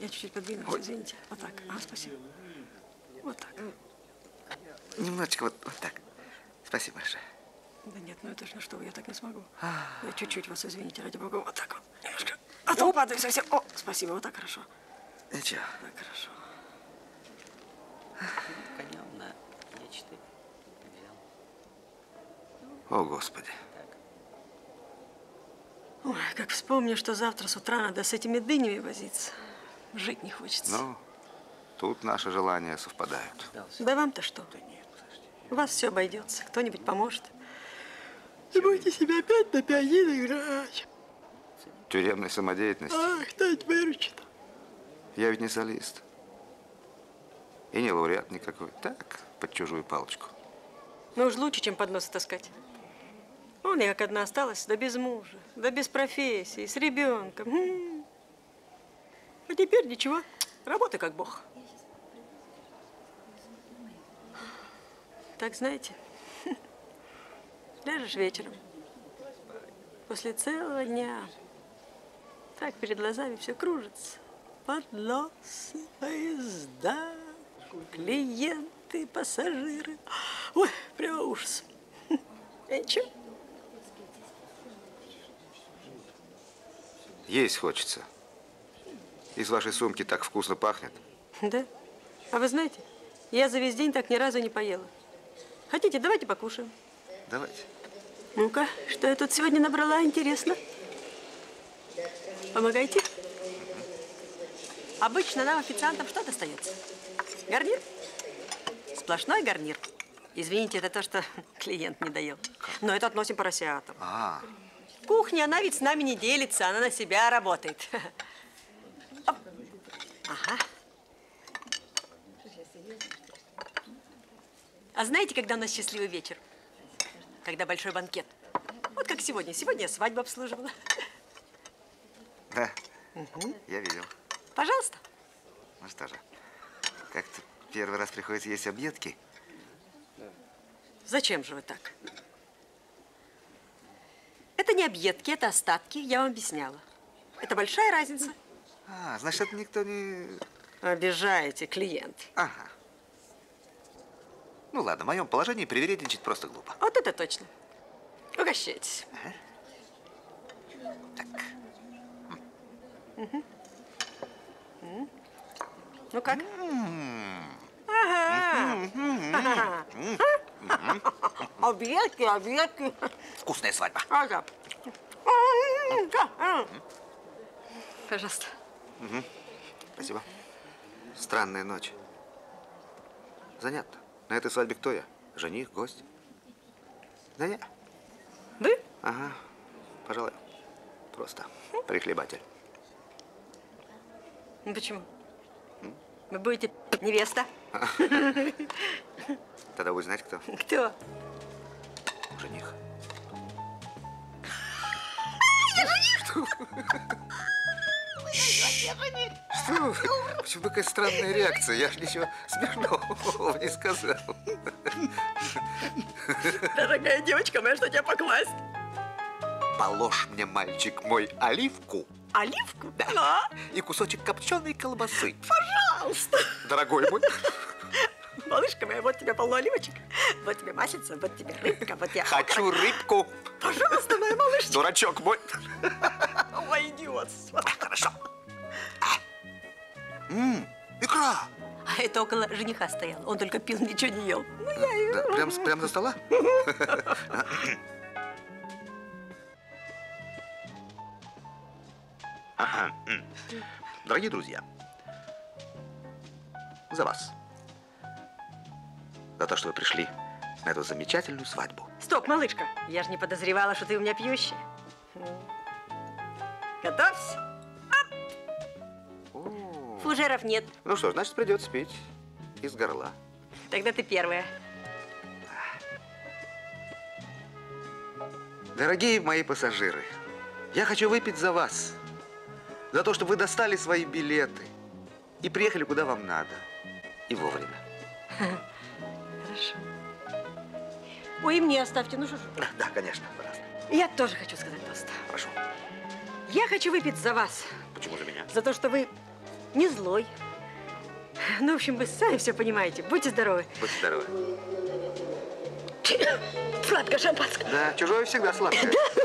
Я чуть-чуть подвинулась, извините. Вот так. А, спасибо. Вот так. Немножечко вот, вот так. Спасибо большое. Да нет, ну это ж, ну что вы, я так не смогу. А. Я чуть-чуть вас извините, ради бога, вот так вот. Немножко. А то упаду совсем. О, спасибо, вот так хорошо. Ничего. Так хорошо. Конем на Е4 взял. О, Господи. Ой, как вспомню, что завтра с утра надо с этими дынями возиться. Жить не хочется. Ну, тут наши желания совпадают. Да вам-то что? У вас все обойдется, кто-нибудь поможет. Не будете себя опять на пианино играть. Тюремной самодеятельности. А, кто-нибудь выручит. Я ведь не солист. И не лауреат никакой. Так, под чужую палочку. Ну уж лучше, чем под нос таскать. Вон я как одна осталась, да без мужа, да без профессии, с ребенком. М. А теперь ничего, работай как бог. Так, знаете, ляжешь вечером, после целого дня, так перед глазами все кружится. Подносы, поезда, клиенты, пассажиры. Ой, прямо ужас. А ничего. Есть хочется. Из вашей сумки так вкусно пахнет. Да? А вы знаете, я за весь день так ни разу не поела. Хотите, давайте покушаем. Давайте. Ну-ка, что я тут сегодня набрала, интересно? Помогайте. Обычно нам, официантам, что достается? Гарнир? Сплошной гарнир. Извините, это то, что клиент не доел. Но это относим поросятам. А, Кухня, она ведь с нами не делится, она на себя работает. Оп. Ага. А знаете, когда у нас счастливый вечер? Когда большой банкет. Вот как сегодня. Сегодня я свадьбу обслуживала. да, я видел. Пожалуйста. Ну что же, как-то первый раз приходится есть объедки. Зачем же вы так? Это не объедки, это остатки, я вам объясняла. Это большая разница. А, значит, это никто не... Обижаете клиент. Ага. Ну ладно, в моем положении привередничать просто глупо. Вот это точно. Угощайтесь. Мгм. М. Ну как? Ага. Ага. Объедки, объедки. Вкусная свадьба. Ага. Пожалуйста. Мгм. Спасибо. Странная ночь. Занятно. На этой свадьбе кто я? Жених, гость? Да я. Вы? Ага. Пожалуй. Просто прихлебатель. Ну почему? Вы будете невеста? Тогда будешь знать, кто? Кто? Жених. Я жених! Что? Почему такая странная реакция? Я же ничего смешного не сказал. Дорогая девочка моя, что тебе покласть? Положь мне, мальчик мой, оливку. Оливку? Да. И кусочек копченой колбасы. Пожалуйста. Дорогой мой. Малышка моя, вот тебе полно оливочек, вот тебе маслица, вот тебе рыбка, вот я... Хочу рыбку. Пожалуйста, моя малышка. Дурачок мой. Ой, идиот. Хорошо. Ммм, икра. А это около жениха стоял. Он только пил, ничего не ел. Ну, я и... Да, прям, прям за стола? Ага. Дорогие друзья, за вас. За то, что вы пришли на эту замечательную свадьбу. Стоп, малышка. Я же не подозревала, что ты у меня пьющая. Готовься. Оп. Фужеров нет. Ну что ж, значит, придется пить из горла. Тогда ты первая. Дорогие мои пассажиры, я хочу выпить за вас. За то, что вы достали свои билеты и приехали куда вам надо. И вовремя. Хорошо. Ой, мне оставьте, ну что ж. Да, да, конечно, пожалуйста. Я тоже хочу сказать тост. Прошу. Я хочу выпить за вас. Почему за меня? За то, что вы не злой. Ну, в общем, вы сами все понимаете. Будьте здоровы. Будьте здоровы. Сладкое шампанское. Да, чужое всегда сладкое. А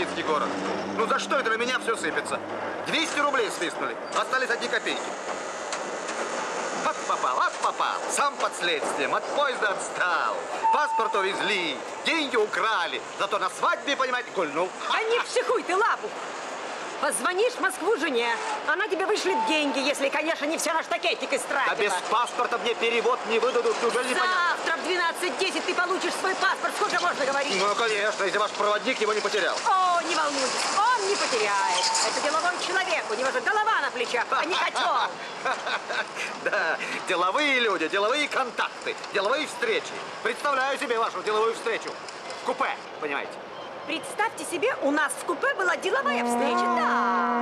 бандитский город. Ну за что это на меня все сыпется? 200 рублей свистнули, остались одни копейки. Вот попал, вот попал. Сам под следствием, от поезда отстал. Паспорт увезли, деньги украли. Зато на свадьбе, понимаете, гульнул. А не психуй ты, лапу! Позвонишь в Москву жене, она тебе вышлет деньги, если, конечно, не все на штакетик А истратила. без паспорта мне перевод не выдадут, неужели не? Завтра в 12.10 ты получишь свой паспорт. Сколько можно говорить? Ну, конечно, если ваш проводник его не потерял. О, не волнуйтесь, он не потеряет. Это деловой человек, у него же голова на плечах, а не котел. Да, деловые люди, деловые контакты, деловые встречи. Представляю себе вашу деловую встречу. В купе, понимаете? Представьте себе, у нас в купе была деловая встреча, да.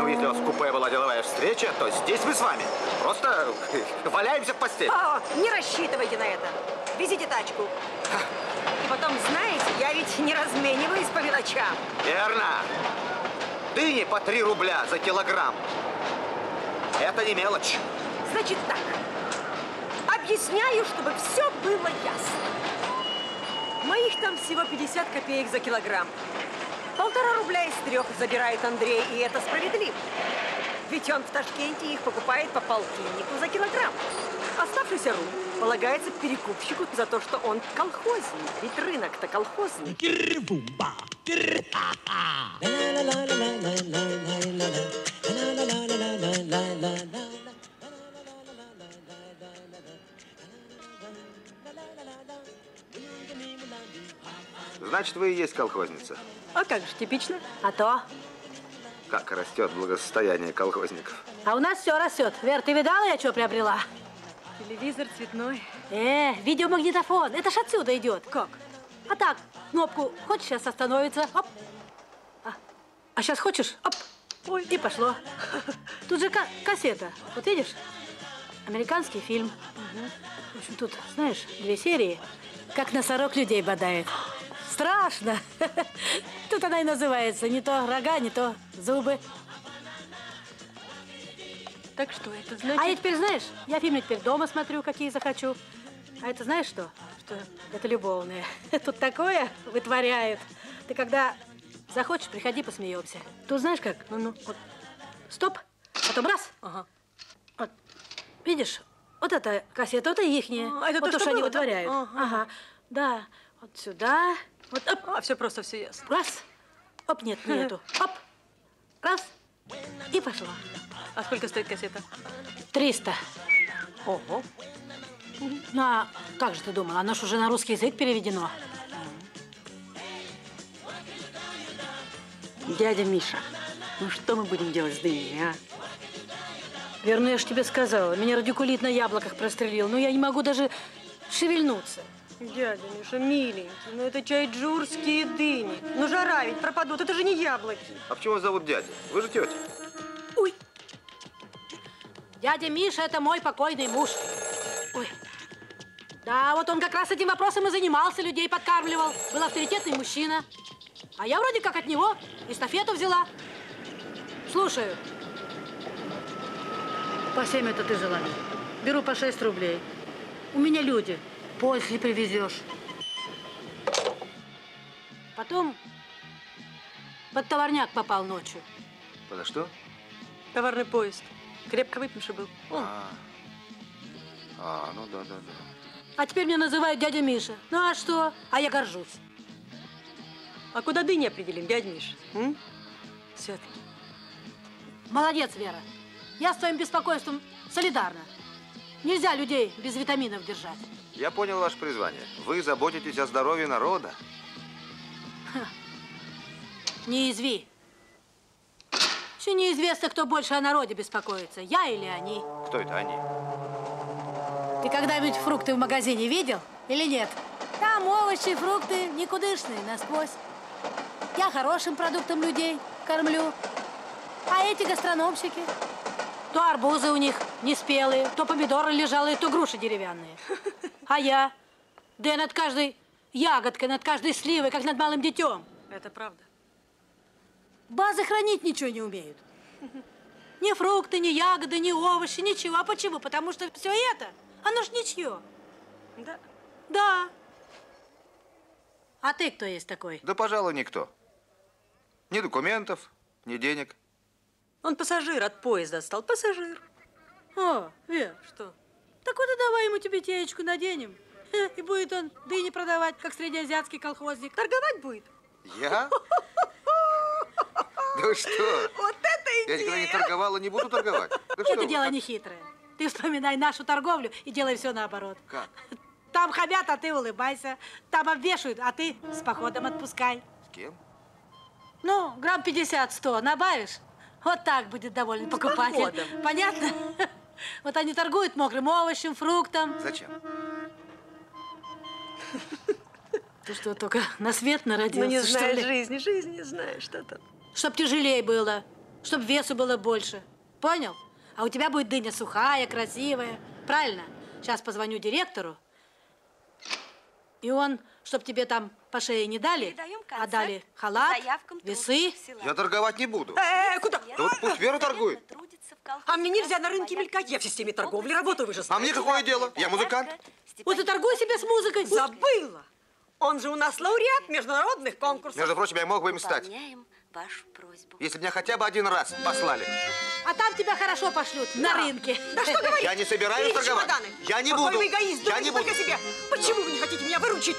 Ну, если у вас в купе была деловая встреча, то здесь мы с вами просто валяемся в постели. О, не рассчитывайте на это. Везите тачку. И потом, знаете, я ведь не размениваюсь по мелочам. Верно. Дыни по 3 рубля за килограмм. Это не мелочь. Значит так. Объясняю, чтобы все было ясно. Моих там всего 50 копеек за килограмм. Полтора рубля из трех забирает Андрей, и это справедливо. Ведь он в Ташкенте их покупает по полтиннику за килограмм. Оставшийся рубль полагается перекупщику за то, что он колхозник. Ведь рынок-то колхозный. Значит, вы и есть колхозница. А как же, типично. А то. Как растет благосостояние колхозников. А у нас все растет. Вер, ты видала, я что приобрела? Телевизор цветной. Э, видеомагнитофон. Это ж отсюда идет. Как? А так, кнопку хочешь, сейчас остановится. Оп. А, а сейчас хочешь? Оп. Ой. И пошло. Тут же ка- кассета. Вот видишь? Американский фильм. В общем, тут, знаешь, две серии. Как носорог людей бодает. Страшно. Тут она и называется. Не то рога, не то зубы. Так что это значит? А я теперь, знаешь, я фильмы теперь дома смотрю, какие захочу. А это знаешь что? Что? Это любовные. Тут такое вытворяют. Ты когда захочешь, приходи, посмеемся. Тут знаешь как? Ну, ну, вот. Стоп, потом раз. Ага. Вот. Видишь, вот эта кассета, вот это ихняя. А, это вот то, то, что что они было, да? вытворяют. Ага. Ага. Да. Вот сюда. Вот, оп. А, все просто, все ясно. Раз. Оп, нет, не эту. Оп. Раз. И пошла. А сколько стоит кассета? 300. Ого. Ну, а как же ты думала? Оно ж уже на русский язык переведено. Дядя Миша, ну что мы будем делать с дынями, а? Верно, я ж тебе сказала. Меня радикулит на яблоках прострелил. Но я не могу даже шевельнуться. Дядя Миша, миленький, ну это чайджурские дыни. Ну жара ведь пропадут, это же не яблоки. А почему вас зовут дядя? Вы же тетя. Дядя Миша – это мой покойный муж. Ой. Да, вот он как раз этим вопросом и занимался, людей подкармливал. Был авторитетный мужчина. А я вроде как от него эстафету взяла. Слушаю. По семь это ты желаешь. Беру по 6 рублей. У меня люди. После привезешь. Потом под товарняк попал ночью. Подо что? Товарный поезд. Крепко выпивший был. Он. А, а, ну да, да, да. А теперь меня называют дядя Миша. Ну а что? А я горжусь. А куда дыни определим, дядя Миша? Все-таки. Молодец, Вера. Я с твоим беспокойством солидарна. Нельзя людей без витаминов держать. Я понял ваше призвание. Вы заботитесь о здоровье народа. Не изви. Еще неизвестно, кто больше о народе беспокоится, я или они. Кто это они? Ты когда-нибудь фрукты в магазине видел или нет? Там овощи, фрукты никудышные насквозь. Я хорошим продуктом людей кормлю. А эти гастрономщики? То арбузы у них неспелые, то помидоры лежалые, то груши деревянные. А я? Да я над каждой ягодкой, над каждой сливой, как над малым детем. Это правда. Базы хранить ничего не умеют. Ни фрукты, ни ягоды, ни овощи, ничего. А почему? Потому что все это, оно ж ничье. Да. Да. А ты кто есть такой? Да, пожалуй, никто. Ни документов, ни денег. Он пассажир от поезда стал. Пассажир. О, Вер, Что? так вот и давай ему тебе теечку наденем. Хе, И будет он дыни продавать, как среднеазиатский колхозник. Торговать будет? Я? Да вы что? Вот это Я никогда не торговал и не буду торговать. Да Это вы, дело как- не хитрое. Ты вспоминай нашу торговлю и делай все наоборот. Как? Там хамят, а ты улыбайся. Там обвешивают, а ты с походом отпускай. С кем? Ну, грамм 50-100 набавишь, вот так будет доволен покупатель. походом. Понятно? Вот они торгуют мокрым овощем, фруктом. Зачем? Ты что, только на свет народился, Ну не знаешь жизни, жизни не знаешь, что там. Чтоб тяжелее было. чтобы весу было больше. Понял? А у тебя будет дыня сухая, красивая. Правильно? Сейчас позвоню директору. И он, чтоб тебе там по шее не дали, а дали халат, весы. Я торговать не буду. Э, куда? Да вот пусть Вера торгует. А мне нельзя на рынке мелькать. Я в системе торговли работаю, вы же А знаете. мне какое дело? Я музыкант. Вот и торгуй себе с музыкой. Забыла. Он же у нас лауреат международных конкурсов. Между прочим, я мог бы им стать, вашу просьбу. если меня хотя бы один раз послали. А там тебя хорошо пошлют на рынке. Да что говорить? Я не собираюсь торговать. чемоданы. Я не Какой буду. эгоист, Я не буду. себе. Почему вы не хотите меня выручить?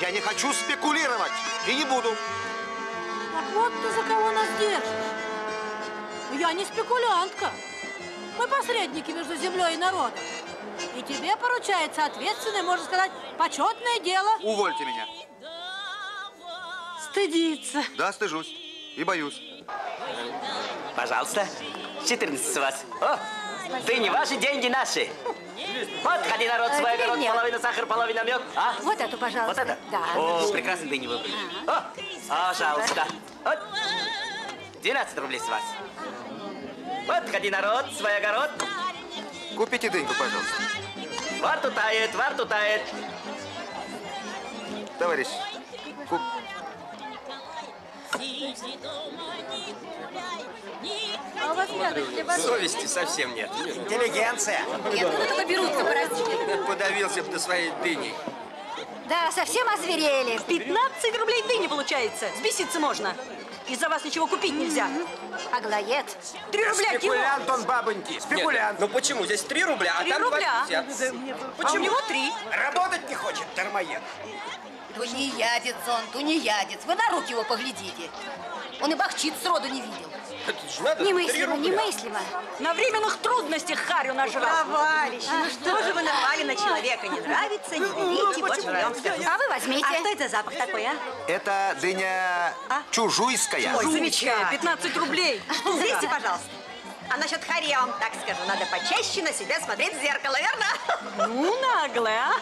Я не хочу спекулировать и не буду. Так вот ты за кого нас держишь. Я не спекулянтка. Мы посредники между землей и народом. И тебе поручается ответственное, можно сказать, почетное дело. Увольте меня. Стыдиться. Да, стыжусь. И боюсь. Пожалуйста, 14 с вас. О, ты не ваши, деньги наши. Вот, ходи, народ, свой огород, половина сахар, половина мед. А? Вот эту, пожалуйста. Вот это? Да. О, прекрасно дыни выбрали. О, пожалуйста. Вот. 12 рублей с вас. Вот, ходи, народ, свой огород. Купите дыньку, пожалуйста. Вар тут тает, вар тут тает. Товарищ, куп- А у вас рядом для воды? Совести совсем нет. Интеллигенция. Нет, ну только берутся паразиты. Подавился бы до своей дыни. Да, совсем озверели. 15 рублей дыни получается. Сбеситься можно. Из-за вас ничего купить нельзя. Аглоед. Три рубля кило. Спекулянт он, бабоньки, спекулянт. ну почему? Здесь 3 рубля, а Три там рубля. 20. А у него три. Работать не хочет, дармоед. Тунеядец он, тунеядец. Вы на руки его поглядите. Он и бахчит сроду не видел. Это надо Немыслимо, немыслимо. На временных трудностях харю нажрал. Товарищи, ну что же вы напали на человека? Не нравится, не берите, вот жрем. А вы возьмите. А что это за запах такой, а? это дыня чужуйская. Ой, замечаю, 15 рублей. Взвесьте, пожалуйста. А насчет хари я вам так скажу, надо почаще на себя смотреть в зеркало, верно? Ну, наглая, а?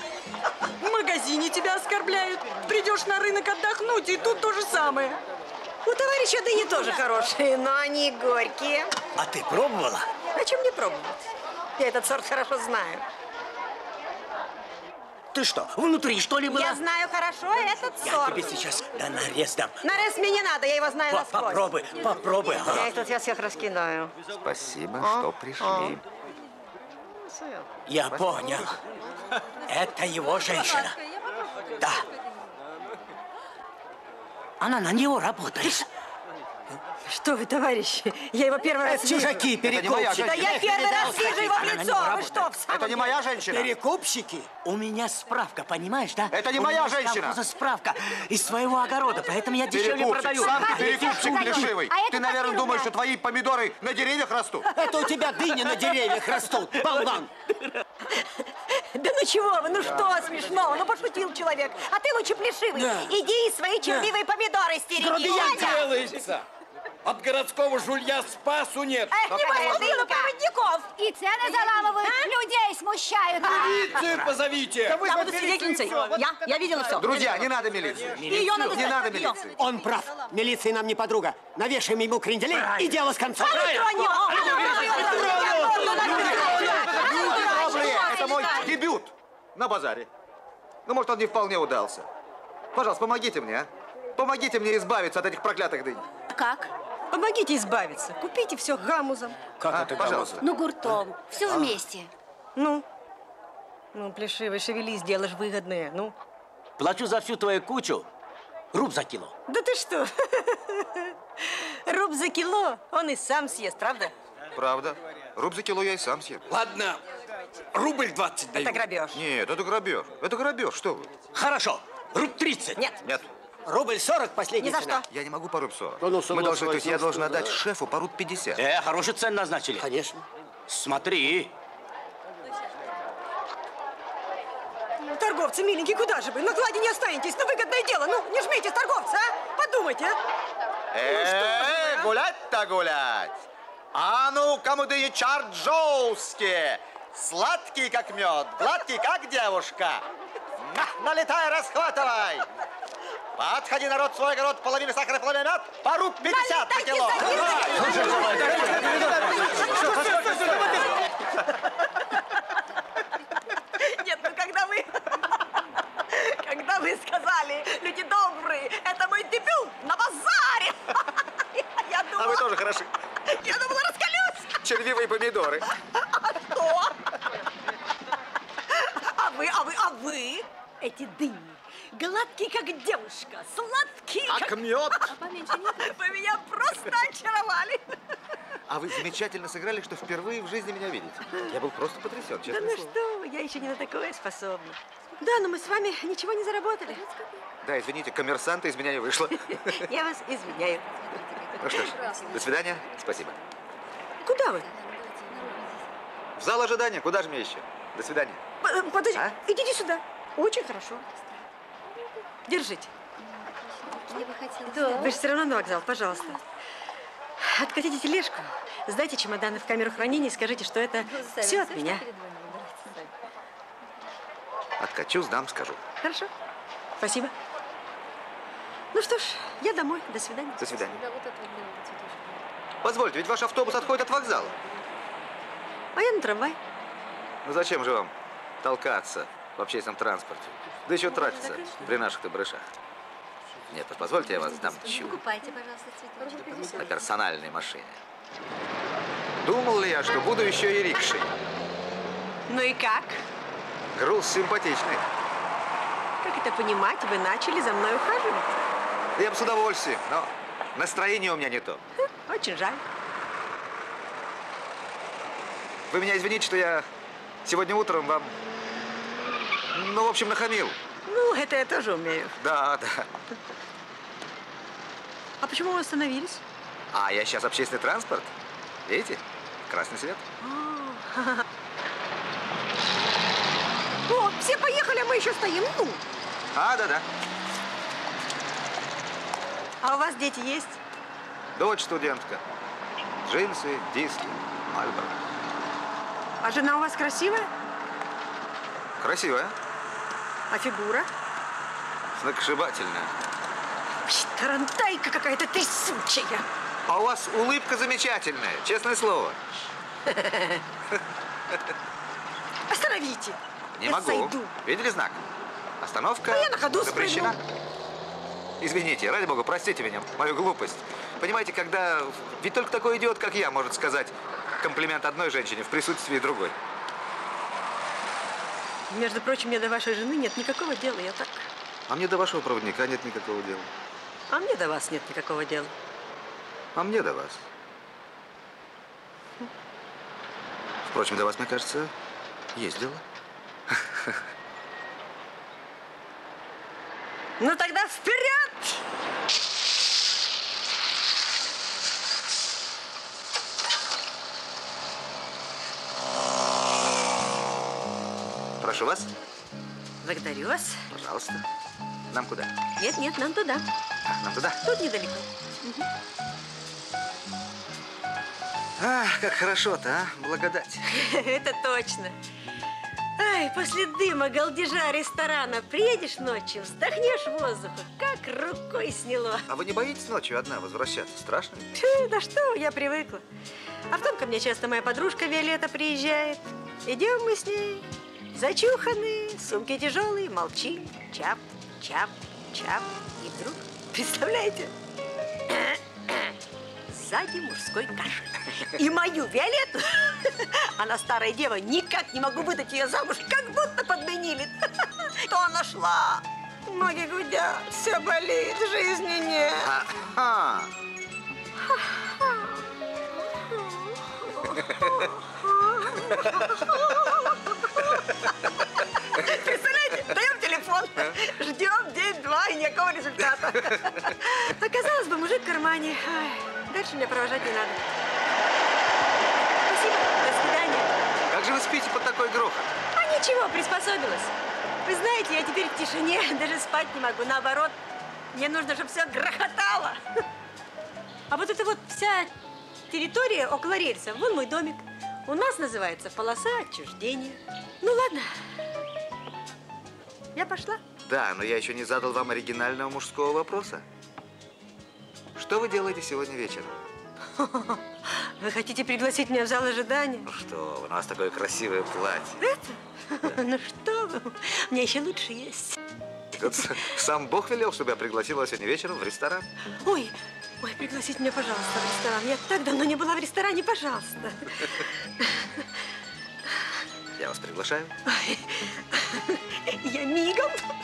В магазине тебя оскорбляют. Придешь на рынок отдохнуть, и тут то же самое. У товарища дыни тоже хорошие, но они горькие. А ты пробовала? А чем мне пробовать? Я этот сорт хорошо знаю. Ты что, внутри что ли была? Я знаю хорошо этот Я сорт. тебе сейчас да, нарез дам. Нарез мне не надо, я его знаю По- насквозь. Попробуй, попробуй. Я их тут сейчас всех раскидаю. Спасибо, А? что пришли. Я понял. Это его женщина. Да. Она на него работает. Что вы, товарищи? Я его первый раз вижу. Чужаки, перекупщики. Да я первый раз вижу его в лицо. Вы что, в самом Это не моя женщина. Перекупщики? У меня справка, понимаешь, да? Это не У моя меня женщина. колхоза справка из своего огорода, поэтому я дешевле продаю. сам ты перекупщик плешивый. А Ты, наверное, думаешь, что твои помидоры на деревьях растут. Это у тебя дыни на деревьях растут, болван. Да ну чего вы, ну что смешного? Ну пошутил человек. А ты лучше плешивый. Да. Иди и свои червивые помидоры стереги. Грубиян Ладно? Делается. От городского жулья спасу нет. Эх, не половину проводников. И цены заламывают, людей смущают. Милицию позовите. Я буду свидетельницей. Я, я видела все. Друзья, не надо милиции. Ее надо Не надо милиции. Он прав. Милиция нам не подруга. Навешаем ему кренделей и дело с концом. Добрые, это мой дебют на базаре. Ну, может, он не вполне удался. Пожалуйста, помогите мне, а? Помогите мне избавиться от этих проклятых дынь. Как? Помогите избавиться. Купите все гамузом. Как это Пожалуйста. Ну, гуртом. Все вместе. Ну? Ну, плешивый, шевелись, делаешь выгодные. Ну? Плачу за всю твою кучу. Руб за кило. Да ты что? Руб за кило он и сам съест, правда? Правда. Руб за кило я и сам съем. Ладно, рубль 20 даю. Это грабеж. Нет, это грабеж. Это грабеж, что вы? Хорошо. Руб 30. Нет. Нет. Рубль 40 последний Ни за цена. что. Я не могу по руб 40. Да ну, Мы должны, то есть я должен отдать да. шефу по руб 50. Э, хорошую цену назначили. Конечно. Смотри. Торговцы, миленькие, куда же вы? На кладе не останетесь, ну выгодное дело. Ну, не жмите, торговцы, а? Подумайте, а? Э, гулять-то гулять. А ну, кому дыни чарджоуски. Сладкий, как мед, гладкий, как девушка. На, налетай, расхватывай. Подходи, народ, свой огород, половина сахара, половина мед. По руб 50 по кило. Нет, ну когда вы... Когда вы сказали, люди добрые, это мой дебют на базаре. Я А вы думала, тоже хороши. я думала, раскалюсь. Червивые помидоры. Что? А вы, а вы, а вы? Эти дыни, гладкие, как девушка, сладкие, Как мед. А поменьше нет? Вы меня просто очаровали. А вы замечательно сыграли, что впервые в жизни меня видите. Я был просто потрясен, Да честное ну слово. что вы, я еще не на такое способна. Да, но мы с вами ничего не заработали. Да, извините, коммерсанта из меня не вышло. Я вас извиняю. Ну что ж, до свидания. Спасибо. Куда вы? В зал ожидания. Куда же мне еще? До свидания. Подожди, А? идите сюда. Очень хорошо. Держите. Я бы хотела... Да. Вы же все равно на вокзал, пожалуйста. Откатите тележку, сдайте чемоданы в камеру хранения и скажите, что это все от меня. Откачу, сдам, скажу. Хорошо? Спасибо. Ну что ж, я домой. До свидания. До свидания. Позвольте, ведь ваш автобус отходит от вокзала. А я на трамвай. Ну зачем же вам толкаться в общественном транспорте? Да еще тратиться при наших-то брышах. Нет, уж позвольте, я вас дам чу Купайте, пожалуйста, цветочки. на персональной машине. Думал ли я, что буду еще и рикшей? Ну и как? Груз симпатичный. Как это понимать? Вы начали за мной ухаживать? Я бы с удовольствием, но настроение у меня не то. Очень жаль. Вы меня извините, что я сегодня утром вам, ну, в общем, нахамил. Ну, это я тоже умею. Да, да. А почему вы остановились? А я сейчас общественный транспорт. Видите? Красный свет. О, все поехали, а мы еще стоим. Ну, А, да-да. а у вас дети есть? Дочь студентка. Джинсы, диски, Мальборо. А жена у вас красивая? Красивая, А фигура? сногсшибательная. Тарантайка какая-то трясучая. А у вас улыбка замечательная, честное слово. Остановите. Не Я могу. сойду. Видели знак? Остановка А я на ходу запрещена. Извините, ради бога, простите меня, мою глупость. Понимаете, когда... Ведь только такой идиот, как я, может сказать комплимент одной женщине в присутствии другой. Между прочим, мне до вашей жены нет никакого дела. Я так... А мне до вашего проводника нет никакого дела. А мне до вас нет никакого дела. А мне до вас. Впрочем, до вас, мне кажется, есть дело. Ну тогда вперед! Прошу вас. Благодарю вас. Пожалуйста. Нам куда? Нет, нет, нам туда. А, нам туда? Тут недалеко. Ах, как хорошо-то, а? Благодать. Это точно. Ай, после дыма, галдежа ресторана приедешь ночью, вздохнешь воздуха, как рукой сняло. А вы не боитесь ночью одна возвращаться? Страшно? Фу, да что, я привыкла. А потом ко мне часто моя подружка Виолетта приезжает. Идем мы с ней, зачуханные, сумки тяжелые, молчим, чап, чап, чап. И вдруг, представляете, сзади мужской кашель. И мою Виолетту, она старая дева, никак не могу выдать ее замуж, как будто подменили. Что нашла? Ноги гудят, все болит, жизни нет. Ага. Представляете, ждем день-два и никакого результата. Оказалось бы, мужик в кармане. Дальше меня провожать не надо. Спасибо, до свидания. Как же вы спите под такой грохот? А ничего, приспособилась. Вы знаете, я теперь в тишине даже спать не могу. Наоборот, мне нужно, чтобы все грохотало. А вот эта вот вся территория около рельса, вон мой домик. У нас называется полоса отчуждения. Ну ладно. Я пошла. Да, но я еще не задал вам оригинального мужского вопроса. Что вы делаете сегодня вечером? Вы хотите пригласить меня в зал ожидания? Ну что, у нас такое красивое платье. Ну что вы, у меня еще лучше есть. С- сам Бог велел, чтобы я пригласил вас сегодня вечером в ресторан. Ой, ой, пригласите меня, пожалуйста, в ресторан. Я так давно не была в ресторане, пожалуйста. Я вас приглашаю. Я мигом. Вот и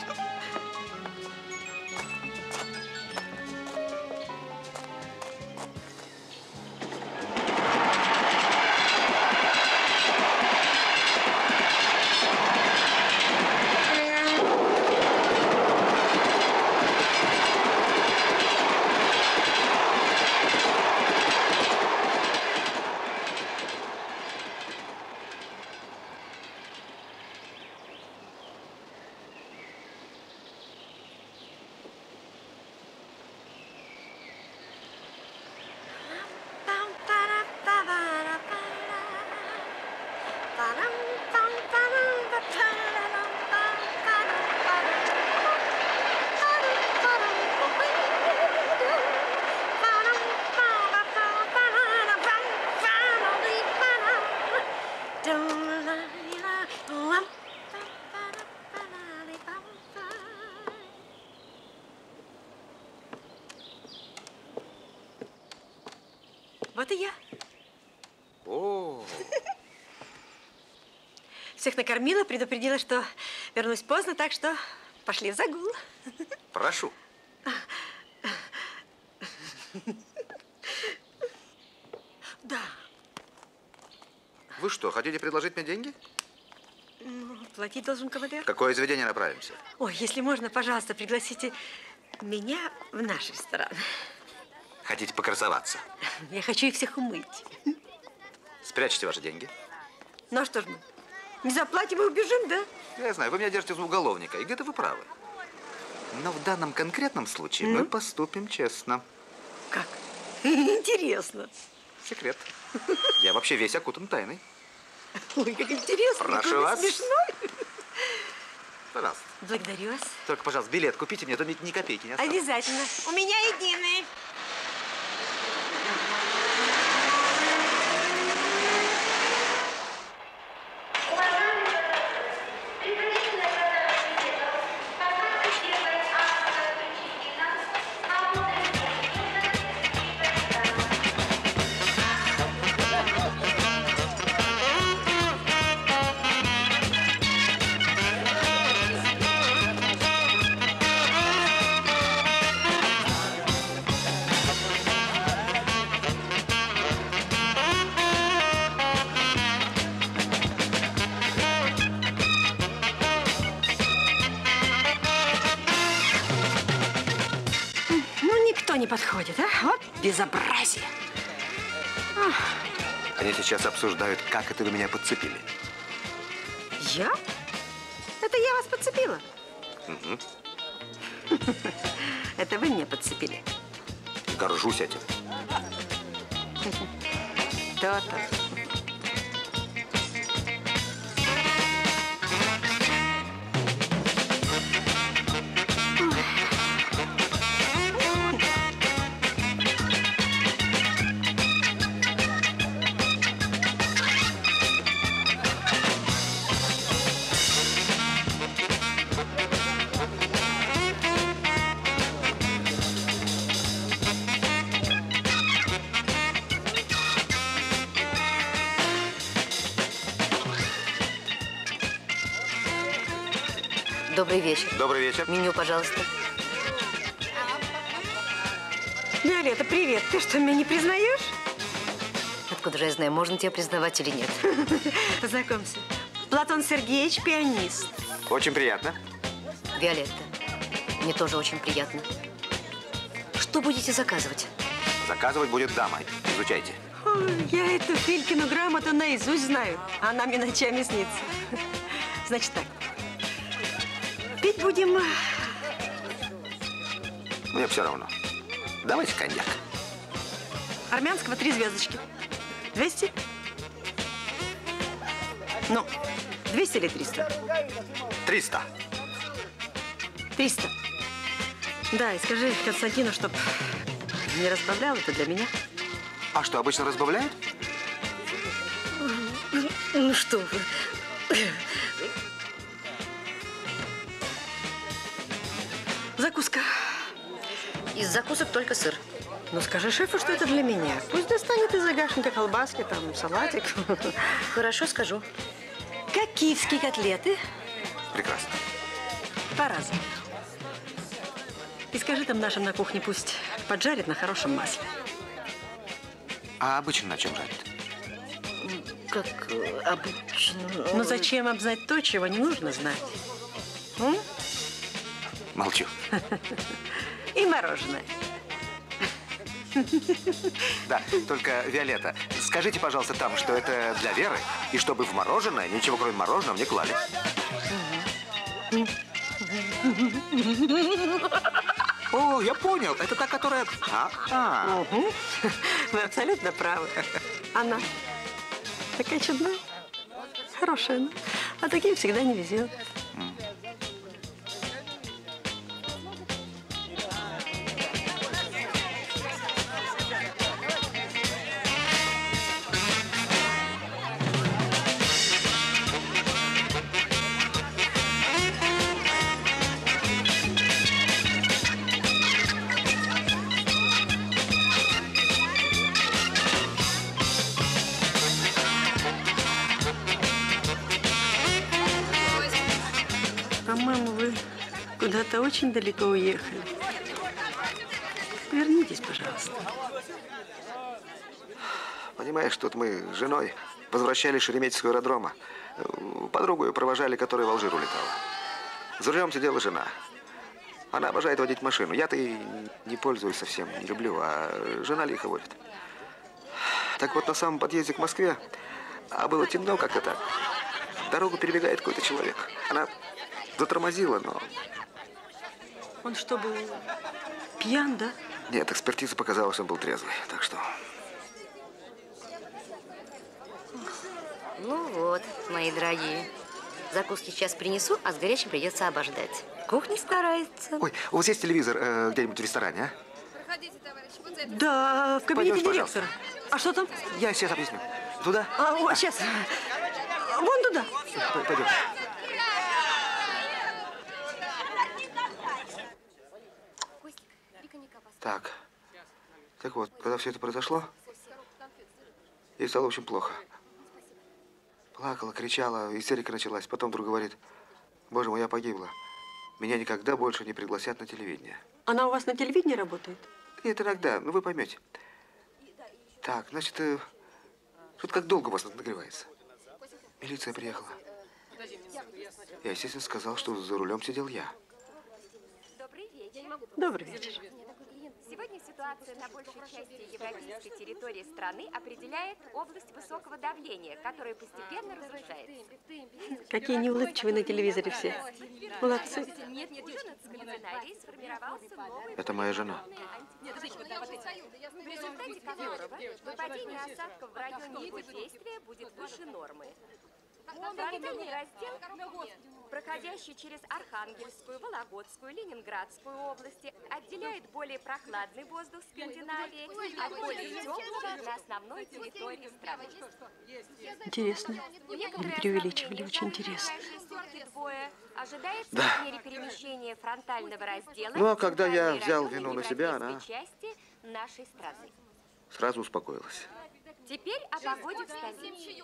Всех накормила, предупредила, что вернусь поздно, так что пошли в загул. прошу. Да. Вы что, хотите предложить мне деньги? Ну, платить должен кавалер. В какое заведение направимся? Ой, если можно, пожалуйста, пригласите меня в наш ресторан. Хотите покрасоваться? Я хочу их всех умыть. Спрячьте ваши деньги. Ну а что ж мы, не заплатим и убежим, да? Я знаю, вы меня держите за уголовника, и где-то вы правы. Но в данном конкретном случае мы поступим честно. Как? Интересно. Секрет. Я вообще весь окутан тайной. Ой, как интересно. Прошу вас. смешной. Пожалуйста. Благодарю вас. Только, пожалуйста, билет купите мне, а то ни копейки не осталось. Обязательно. У меня единый. Обсуждают, как это вы меня подцепили. я? Это я вас подцепила. Это вы меня подцепили. Горжусь этим. То-то. Добрый вечер. Добрый вечер. Меню, пожалуйста. Виолетта, привет. Ты что, меня не признаешь? Откуда же я знаю, можно тебя признавать или нет? Познакомься. Платон Сергеевич, пианист. Очень приятно. Виолетта, мне тоже очень приятно. Что будете заказывать? Заказывать будет дама. Изучайте. Ой, я эту Филькину грамоту наизусть знаю. Она мне ночами снится. Значит так. Будем... Мне все равно. Давайте коньяк. Армянского три звездочки. 200? Ну, 200 или 300? 300. 300. Да, и скажи Константину, чтоб не разбавлял это для меня. А что, обычно разбавляют? Ну что вы. Из закусок только сыр. Ну скажи шефу, что это для меня. Пусть достанет из загашника колбаски, там, салатик. Хорошо, скажу. Как киевские котлеты. Прекрасно. По разу. И скажи там нашим на кухне, пусть поджарит на хорошем масле. А обычно на чем жарят? Как э, обычно. Ну зачем обзнать то, чего не нужно знать? М? Молчу. И мороженое. Да, только, Виолетта, скажите, пожалуйста, там, что это для Веры, и чтобы в мороженое ничего кроме мороженого не клали. О, я понял. Это та, которая... Ага. Угу. Вы абсолютно правы. Она такая чудная, хорошая. А таким всегда не везет. Очень далеко уехали. Вернитесь, пожалуйста. Понимаешь, тут мы с женой возвращались с Шереметьевского аэродрома. Э, Подругу ее провожали, которая в Алжир улетала. За рулем сидела жена. Она обожает водить машину. Я-то и не пользуюсь совсем, не люблю, а жена лихо водит. Так вот, на самом подъезде к Москве, а было темно как-то так, дорогу перебегает какой-то человек. Она затормозила, но Он что, был пьян, да? нет, экспертиза показала, что он был трезвый. Так что Ну вот, мои дорогие. Закуски сейчас принесу, а с горячим придется обождать. Кухня старается. Ой, у вас есть телевизор э, где-нибудь в ресторане, а? Да, в кабинете Пойдемте, директора. А что там? Я сейчас объясню. Туда? А, вот, сейчас. Вон туда. Пойдем. Так. Так вот, когда все это произошло, ей стало очень плохо. Плакала, кричала, истерика началась. Потом вдруг говорит, боже мой, я погибла. Меня никогда больше не пригласят на телевидение. Она у вас на телевидении работает? Нет, иногда, ну вы поймете. Так, значит, э, тут как долго у вас нагревается? Милиция приехала. Я, естественно, сказал, что за рулем сидел я. Добрый вечер. Добрый вечер. Сегодня ситуация на большей части европейской территории страны определяет область высокого давления, которое постепенно разрушается. Какие неулыбчивые на телевизоре все. Молодцы. Это моя жена. в результате которого выпадение осадков в районе его действия будет выше нормы. Раздел, проходящий через Архангельскую, Вологодскую, Ленинградскую области, отделяет более прохладный воздух Скандинавии от более теплого на основной территории страны. Интересно. Не преувеличивали, очень интересно. Да. по мере перемещения фронтального раздела Ну, а когда я взял вину на себя, она европейской части нашей страны. сразу успокоилась. Теперь о погоде в столице.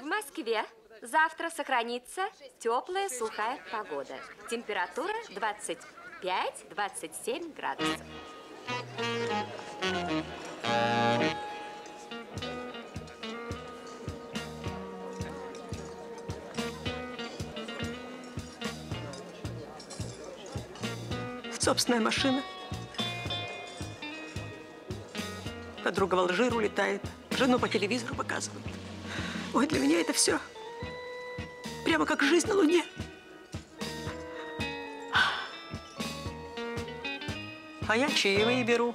В Москве завтра сохранится теплая сухая погода. Температура 25-27 градусов. Собственная машина. Подруга в Алжир улетает. Жену по телевизору показывают. Ой, для меня это все прямо как жизнь на Луне. А я чаевые беру.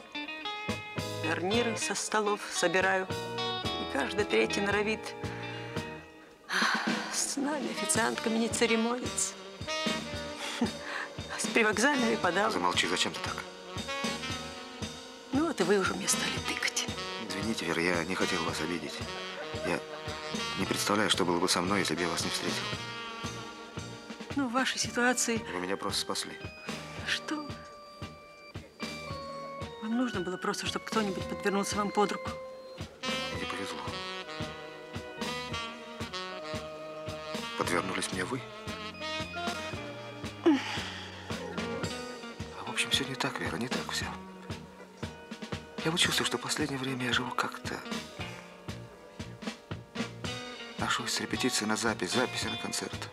Гарниры со столов собираю. И каждый третий норовит с нами официантками не церемонится. Привокзальную и подал. Замолчи, зачем ты так? Ну, вот и вы уже мне стали тыкать. Извините, Вера, я не хотел вас обидеть. Я не представляю, что было бы со мной, если бы я вас не встретил. Ну, в вашей ситуации... Вы меня просто спасли. Что? Вам нужно было просто, чтобы кто-нибудь подвернулся вам под руку. Мне повезло. Подвернулись мне вы. А в общем, все не так, Вера, не так все. Я вот чувствую, что в последнее время я живу как-то... Ношусь с репетиции на запись, записи на концерт.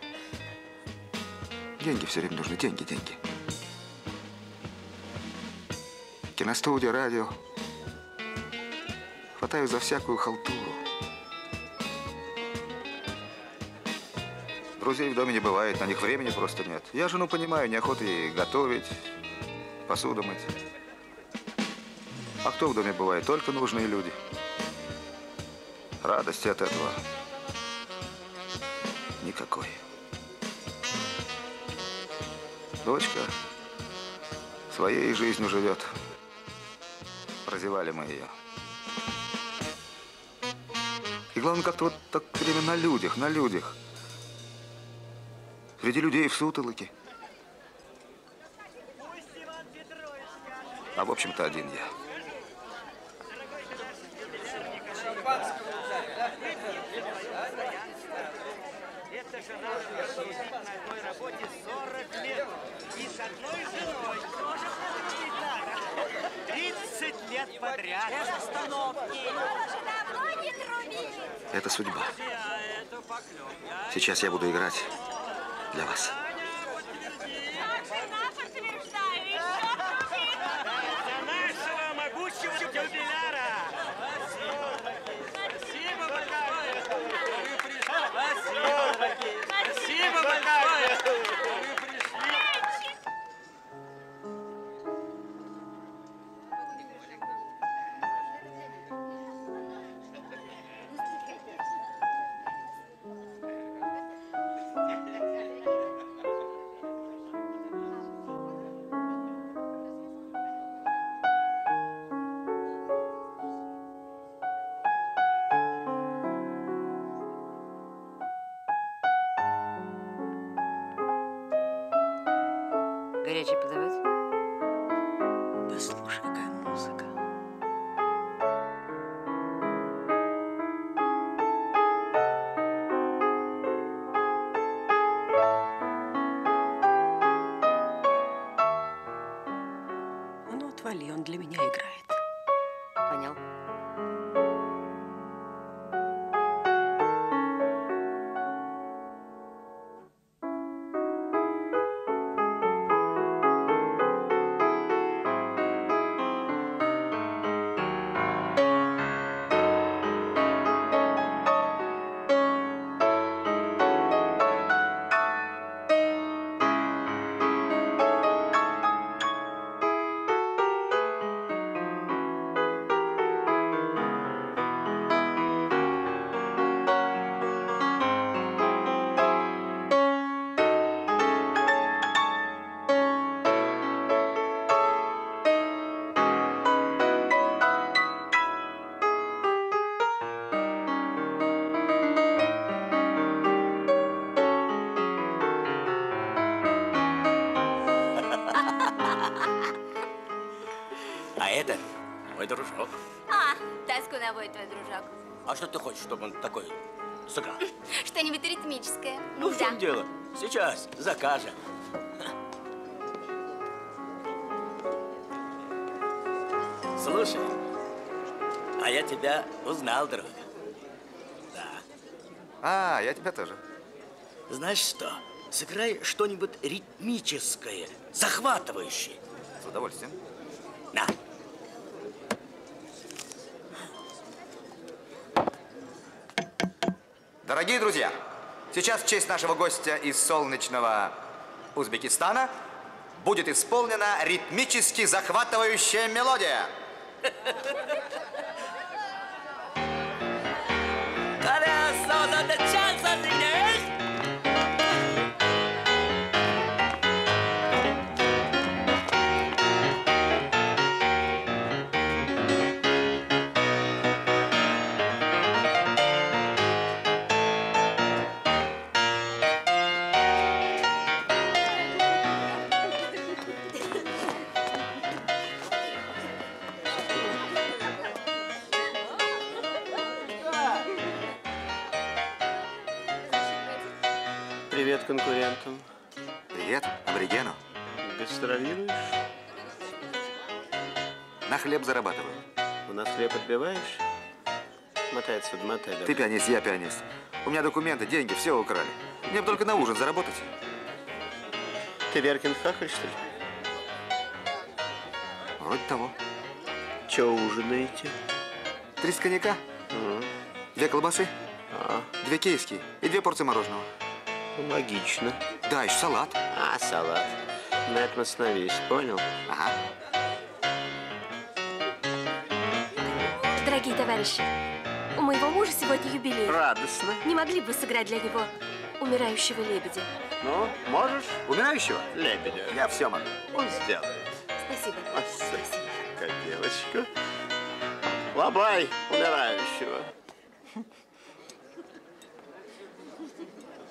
Деньги все время нужны, деньги, деньги. Киностудия, радио. Хватаю за всякую халтуру. Друзей в доме не бывает, на них времени просто нет. Я жену понимаю, неохота ей готовить, посуду мыть. А кто в доме бывает? Только нужные люди. Радости от этого никакой. Дочка своей жизнью живет. Прозевали мы ее. И главное, как-то вот так время на людях, на людях. Среди людей в сутолоке. А в общем-то один я. Эта жена работает на одной работе 40 лет. И с одной женой. Тоже гитара. 30 лет подряд. Это судьба. Сейчас я буду играть для вас. А что ты хочешь, чтобы он такой сыграл? Что-нибудь ритмическое. Ну, в чем дело? Сейчас закажем. Слушай, а я тебя узнал, друг. Да. А, я тебя тоже. Знаешь что? Сыграй что-нибудь ритмическое, захватывающее. С удовольствием. Дорогие друзья, сейчас в честь нашего гостя из солнечного Узбекистана будет исполнена ритмически захватывающая мелодия. Колесо пианист, я пианист. У меня документы, деньги, все украли. Мне бы только на ужин заработать. Ты Веркин хахаль, что ли? Вроде того. Че ужинаете? Три коньяка, две колбасы, А, две кейски и две порции мороженого. ну, логично. Да, еще салат. А, салат. На этом остановись, понял? Ага. Дорогие товарищи, у моего мужа сегодня юбилей. Радостно. Не могли бы сыграть для него умирающего лебедя? Ну, можешь? Умирающего? Лебедя. Я все могу. Он сделает. Спасибо. Как девочка. Лобай умирающего.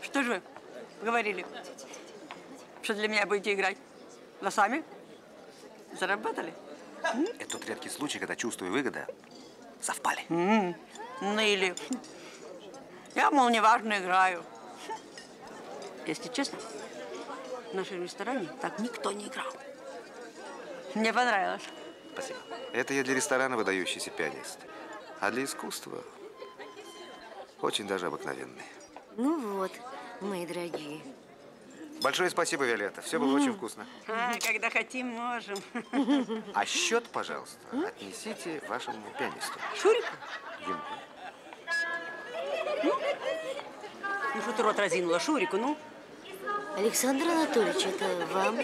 Что же вы говорили? Что для меня будете играть? Вы сами? Заработали? Это тот редкий случай, когда чувство и выгода совпали. М, Ну или... Я, мол, неважно играю. Если честно, в нашем ресторане так никто не играл. Мне понравилось. Спасибо. Это я для ресторана выдающийся пианист. А для искусства очень даже обыкновенный. Ну вот, мои дорогие. Большое спасибо, Виолетта. Все было очень вкусно. А, когда хотим, можем. А счет, пожалуйста, отнесите вашему пианисту. Шурику? Ему. Ну что ты рот разинула, Шурику, ну? Александр Анатольевич, это вам?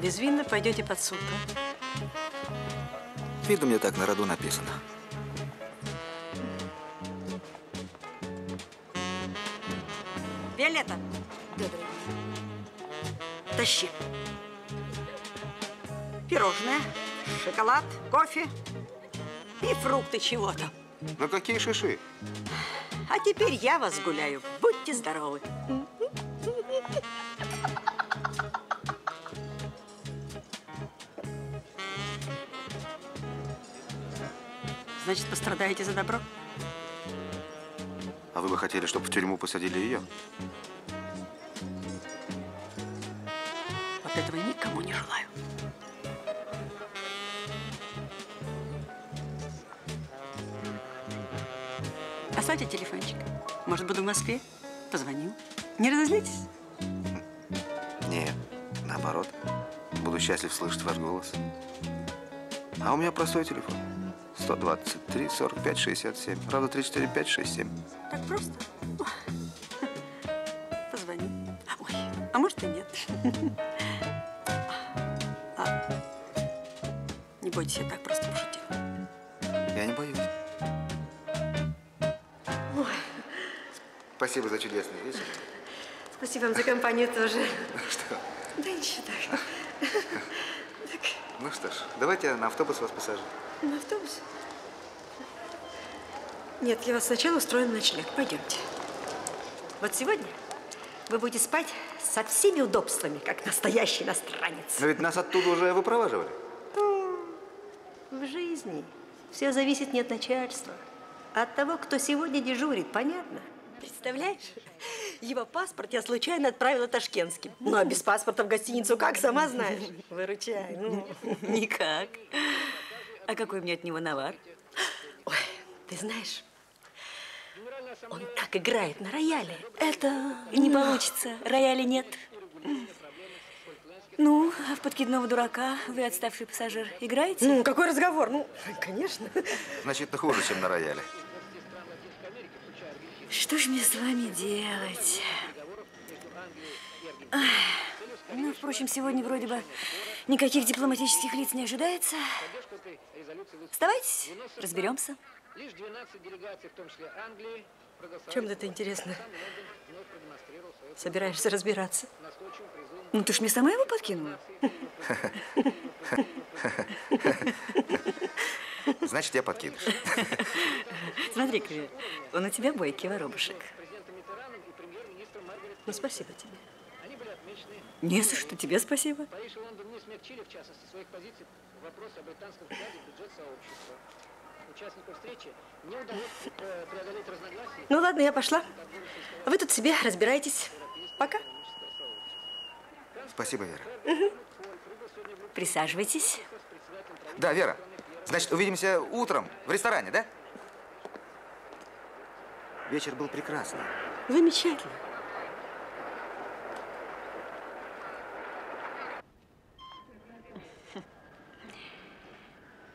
Безвинно пойдете под суд? Видно, мне так на роду написано. Виолетта. Тащи. Пирожное, шоколад, кофе и фрукты чего-то. Ну какие шиши? А теперь я вас гуляю. Будьте здоровы. Значит, пострадаете за добро? А вы бы хотели, чтобы в тюрьму посадили ее? Вот этого никому не желаю. Оставьте телефончик. Может, буду в Москве? Позвоню. Не разозлитесь? Нет, наоборот. Буду счастлив слышать ваш голос. А у меня простой телефон. 123 45 67. Правда, 34 5 67. Так просто? Позвоню. Ой, а может и нет. Ладно. Не бойтесь, я так просто пошутила. Я не боюсь. Спасибо за чудесный вечер. Спасибо вам за компанию тоже. Что? Да ничего так. Ну давайте на автобус вас посажу. На автобус? Нет, я вас сначала устрою на ночлег. Пойдемте. Вот сегодня вы будете спать со всеми удобствами, как настоящий иностранец. Но ведь нас оттуда уже выпроваживали. В жизни все зависит не от начальства, а от того, кто сегодня дежурит, понятно? Представляешь? Его паспорт я случайно отправила ташкентским. Ну, а без паспорта в гостиницу как, сама знаешь? Выручай, ну. Никак. А какой мне от него навар? Ой, ты знаешь, он так играет на рояле. Это не получится. Рояля нет. Ну, а в подкидного дурака вы, отставший пассажир, играете? Ну, какой разговор? Ну, конечно. Значит, хуже, чем на рояле. Что ж мне с вами делать? Ах, Ну, впрочем, сегодня вроде бы никаких дипломатических лиц не ожидается. Оставайтесь, разберемся. Лишь 12 делегаций, в том числе Англии, чем это интересно? Собираешься разбираться? Ну, ты ж мне сама его подкинула. Значит, я подкидыш. Смотри, Вер, он у тебя бойкий воробушек. Ну, спасибо тебе. Не за что, тебе спасибо. Париж и Лондон не смягчили, в частности, своих позиций в вопросе о британском вкладе в бюджет сообщества. Участникам встречи не удалось преодолеть разногласия. Ну ладно, я пошла. Вы тут себе разбирайтесь. Пока. Спасибо, Вера. Присаживайтесь. Да, Вера. Значит, увидимся утром в ресторане, да? Вечер был прекрасный. Замечательно.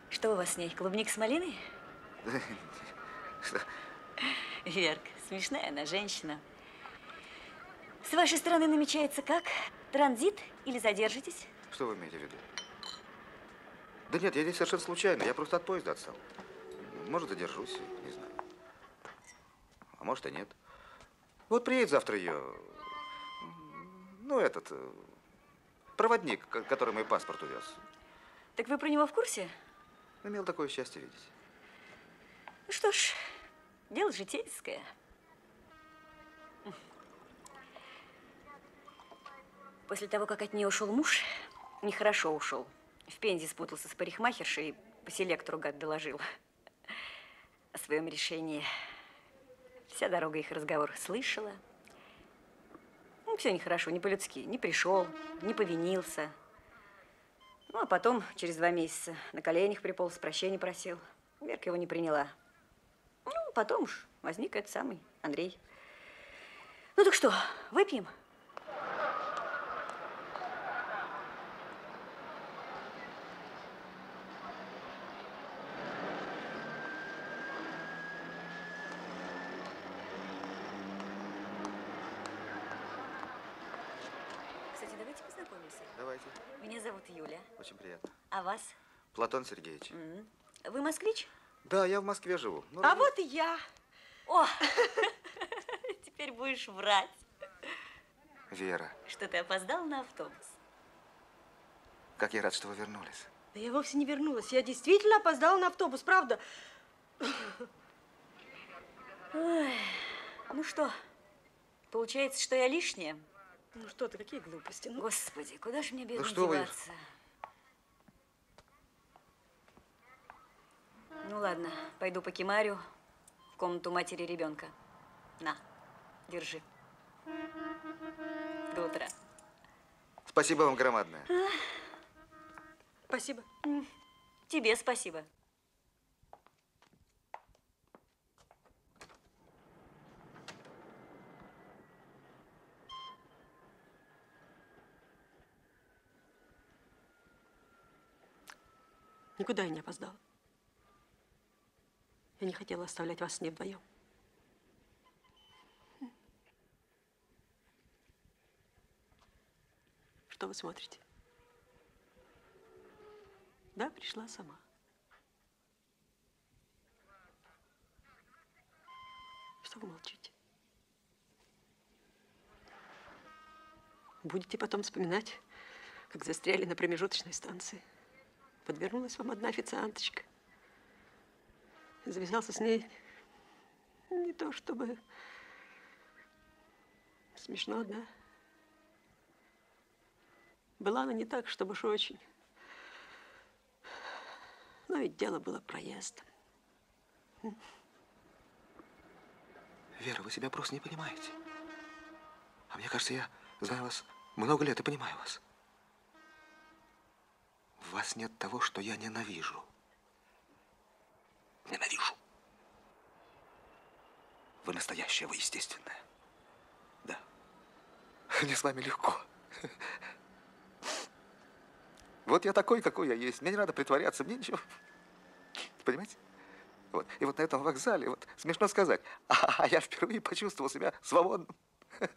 Что у вас с ней, клубник с малиной? Что? Верка, смешная она женщина. С вашей стороны намечается как? Транзит или задержитесь? Что вы имеете в виду? Да нет, я здесь совершенно случайно. Я просто от поезда отстал. Может, задержусь, не знаю. А может, и нет. Вот приедет завтра ее... Ну, этот... э, Проводник, ко- который мой паспорт увез. Так вы про него в курсе? Имел такое счастье видеть. Ну что ж, дело житейское. После того, как от нее ушел муж, нехорошо ушел. В Пензе спутался с парикмахершей и по селектору гад доложил о своем решении. Вся дорога их разговор слышала. Ну, все нехорошо, не по-людски. Не пришел, не повинился. Ну, а потом, через два месяца, на коленях приполз, прощения просил. Верка его не приняла. Ну, потом уж возник этот самый Андрей. Ну так что, выпьем? Кстати, давайте познакомимся. Давайте. Меня зовут Юля. Очень приятно. А вас? Платон Сергеевич. Вы москвич? Да, я в Москве живу. Ну, А вот и я. О, теперь будешь врать, Вера, что ты опоздал на автобус. как я рад, что вы вернулись. Да я вовсе не вернулась. Я действительно опоздала на автобус, правда. Ой, ну что, получается, что я лишняя? Ну что ты, какие глупости. Ну, Господи, куда же мне, бедно, что вы? Ну ладно, пойду по Кемарю в комнату матери ребенка. На, держи. До утра. Спасибо вам громадное. Спасибо. Тебе спасибо. Никуда я не опоздала. Я не хотела оставлять вас с ней вдвоем. Что вы смотрите? Да, пришла сама. Что вы молчите? Будете потом вспоминать, как застряли на промежуточной станции. Подвернулась вам одна официанточка. Завязался с ней не то чтобы смешно, да? Была она не так, чтобы уж очень. Но ведь дело было проездом. Вера, вы себя просто не понимаете. А мне кажется, я знаю вас много лет и понимаю вас. В вас нет того, что я ненавижу. Ненавижу. Вы настоящая, вы естественная. Да. Мне с вами легко. Вот я такой, какой я есть. Мне не надо притворяться, мне ничего. Понимаете? Вот. И вот на этом вокзале, вот смешно сказать, а я впервые почувствовал себя свободным.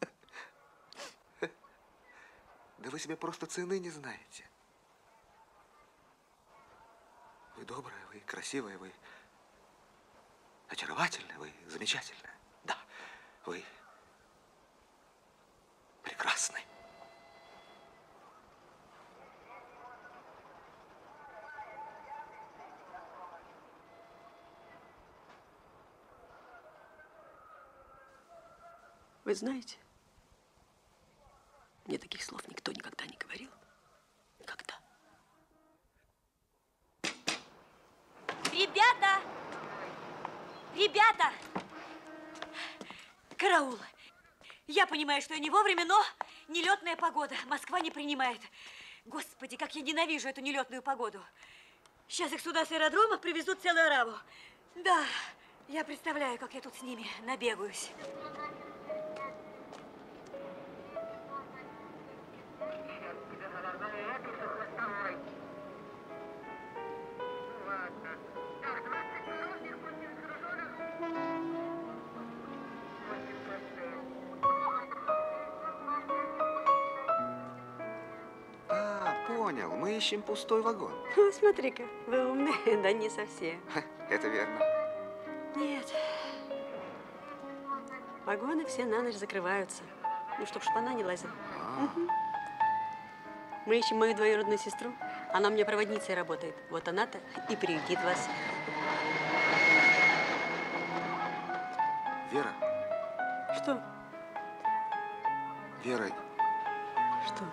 Да вы себе просто цены не знаете. Вы добрая, вы красивая, вы очаровательная, вы замечательная. Да. Вы прекрасны. Вы знаете, мне таких слов не говорил. Никогда. Ребята! Ребята! Караул! Я понимаю, что я не вовремя, но нелетная погода. Москва не принимает. Господи, как я ненавижу эту нелетную погоду. Сейчас их сюда с аэродрома привезут целую араву. Да, я представляю, как я тут с ними набегаюсь. Понял. Мы ищем пустой вагон. Ну, смотри-ка, вы умные, да не совсем. Это верно. Нет. Вагоны все на ночь закрываются. Ну, чтоб шпана не лазила. Мгм. Мы ищем мою двоюродную сестру. Она у меня проводницей работает. Вот она-то и приютит вас. Вера, Что? Вера, Что?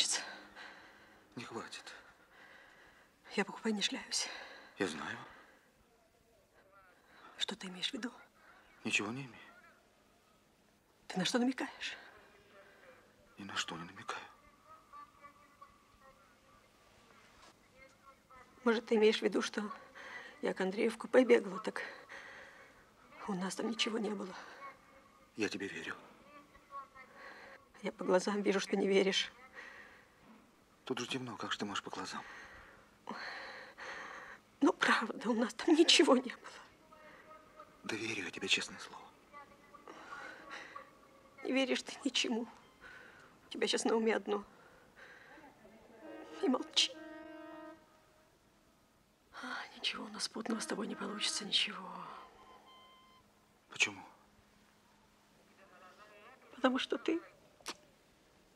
Кончится. не хватит. Я покупать не шляюсь. Я знаю. Что ты имеешь в виду? Ничего не имею. Ты на что намекаешь? Ни на что не намекаю. Может, ты имеешь в виду, что я к Андрею в купе бегала, так у нас там ничего не было. Я тебе верю. Я по глазам вижу, что не веришь. Тут же темно, как же ты можешь по глазам? Ну, правда, у нас там ничего не было. Да верю я тебе, честное слово. Не веришь ты ничему. У тебя сейчас на уме одно. И молчи. А, ничего у нас путного с тобой не получится, ничего. Почему? Потому что ты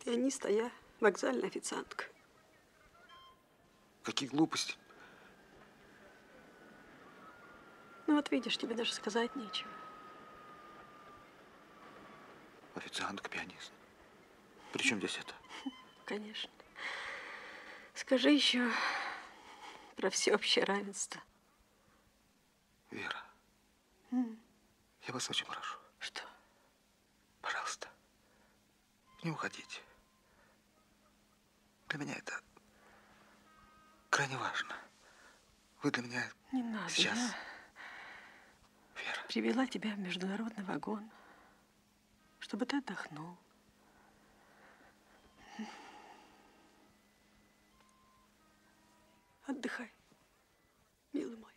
пианист, а я вокзальная официантка. Какие глупости. Ну вот видишь, тебе даже сказать нечего. Официантка, пианист. При чем здесь это? Конечно. Скажи еще про всеобщее равенство. Вера, М, я вас очень прошу. Что? Пожалуйста, не уходите. Для меня это крайне важно. Вы для меня Не надо. сейчас... Я привела тебя в международный вагон, чтобы ты отдохнул. Отдыхай, милый мой.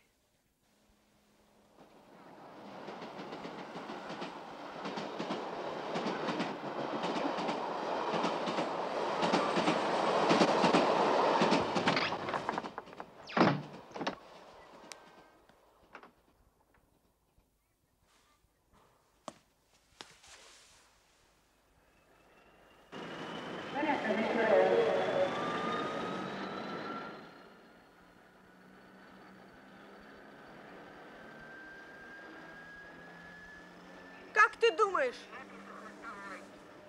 Как ты думаешь,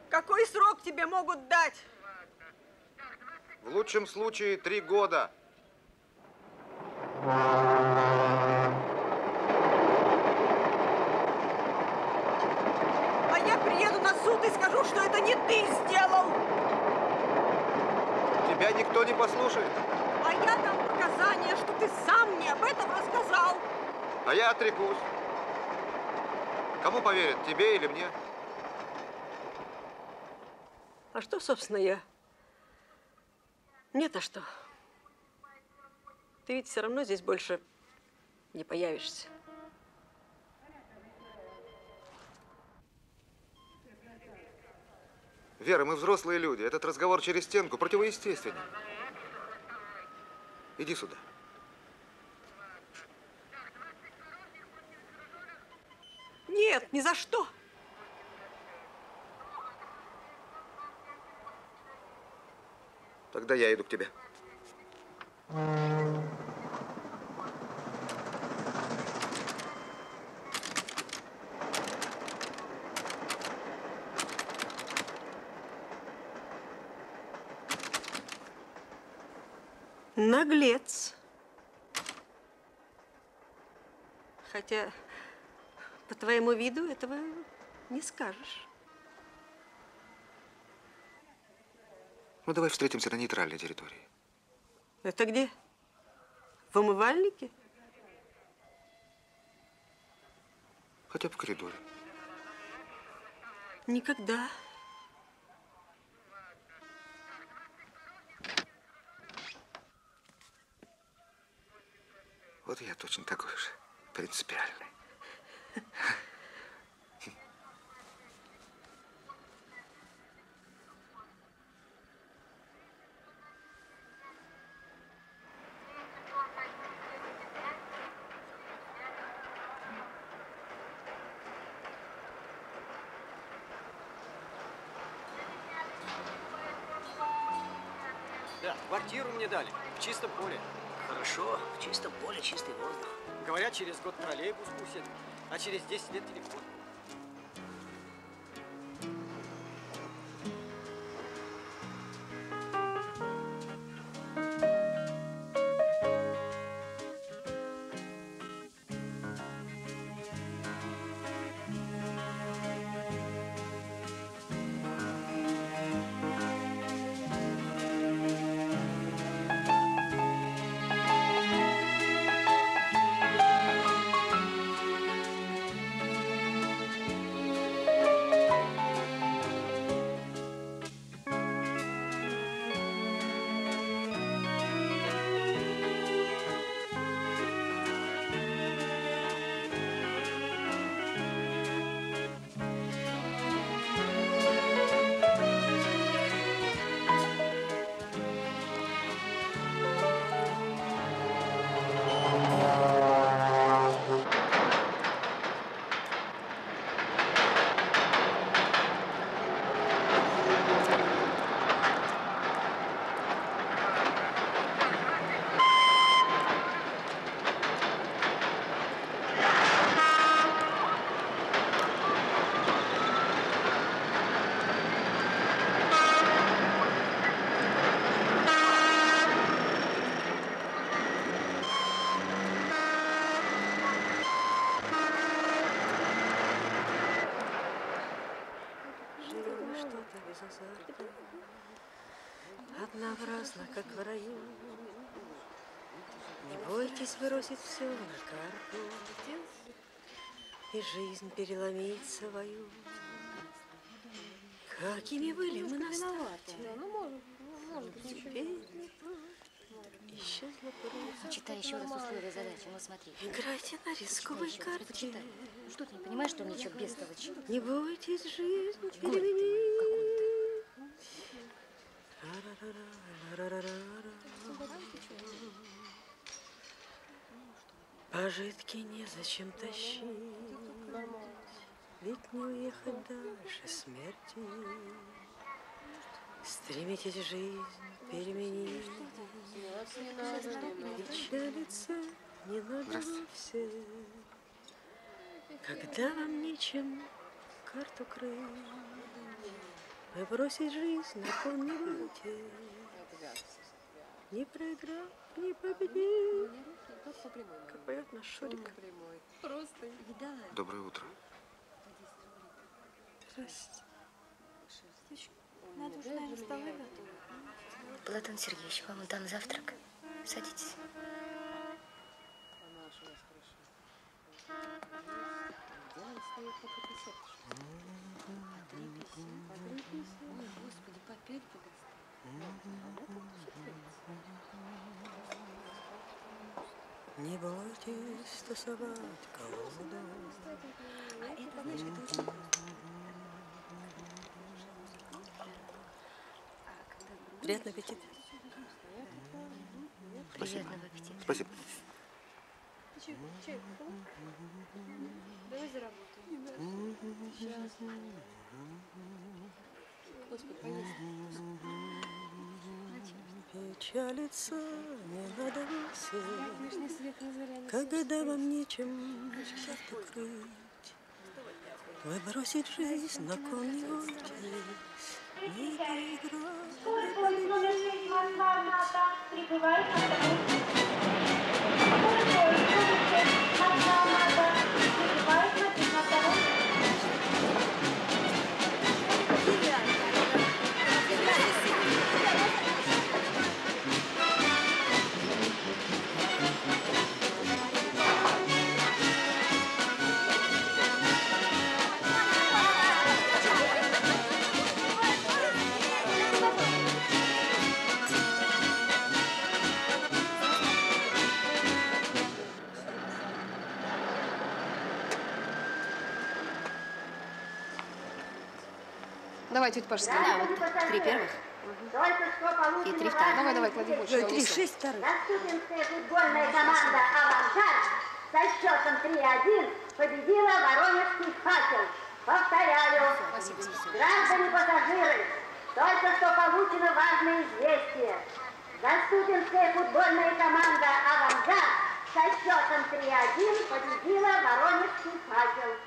какой срок тебе могут дать? В лучшем случае три года. А я приеду на суд и скажу, что это не ты сделал. Тебя никто не послушает. А я дам показания, что ты сам мне об этом рассказал. А я отрекусь. Кому поверят, тебе или мне? А что, собственно, я? Мне-то что? Ты ведь все равно здесь больше не появишься. Вера, мы взрослые люди. Этот разговор через стенку противоестественен. Иди сюда. Нет, ни за что. Тогда я иду к тебе. Наглец. Хотя по твоему виду этого не скажешь. Ну, давай встретимся на нейтральной территории. Это где? В умывальнике? Хотя бы в коридоре. Никогда. Вот я точно такой же принципиальный. Да, квартиру мне дали, в чистом поле. Хорошо, в чистом поле чистый воздух. Говорят, через год троллейбус пустят, а через 10 лет телефон. Однообразно, как в раю. Не бойтесь бросить все на карту И жизнь переломить свою. Какими были мы на старте? Теперь исчезла просто. Читай еще раз условия задачи, ну смотри. Играйте на рисковой карте. почитай. Что ты не понимаешь, что ничего бестолочь? Не бойтесь жизнь переменить. Незачем тащить, ведь не уехать дальше смерти. Стремитесь жизнь переменить, печалиться не надо вовсе. Когда вам нечем карту крыть, вы бросить жизнь на кон не будете. Не проиграв, не победив. Как поет наш Шурик. Просто видала. Доброе утро. Здрасте. Надо уже, наверное, столы готовы. Платон Сергеевич, вам там завтрак. Садитесь. Господи, по пять Не бойтесь тасовать колоду. А это, знаешь, это очень... Приятный аппетит. Спасибо. Приятного аппетита. Спасибо. Давай заработаем. Сейчас. Господи, поесть. Печалиться не надо не не не когда вам нечем покрыть. Вы бросить жизнь на кон не не проиграть. Поезд номер Давай, тетя Паша, скинь. Три первых. И три вторых. Давай, давай, клади больше. Ой, три, шесть вторых. Заступинская футбольная команда «Авангард» со счетом 3-1 победила Воронежский факел. Повторяю, граждане пассажиры, только что получено важное известие. Заступинская футбольная команда «Авангард» со счетом 3-1 победила Воронежский факел.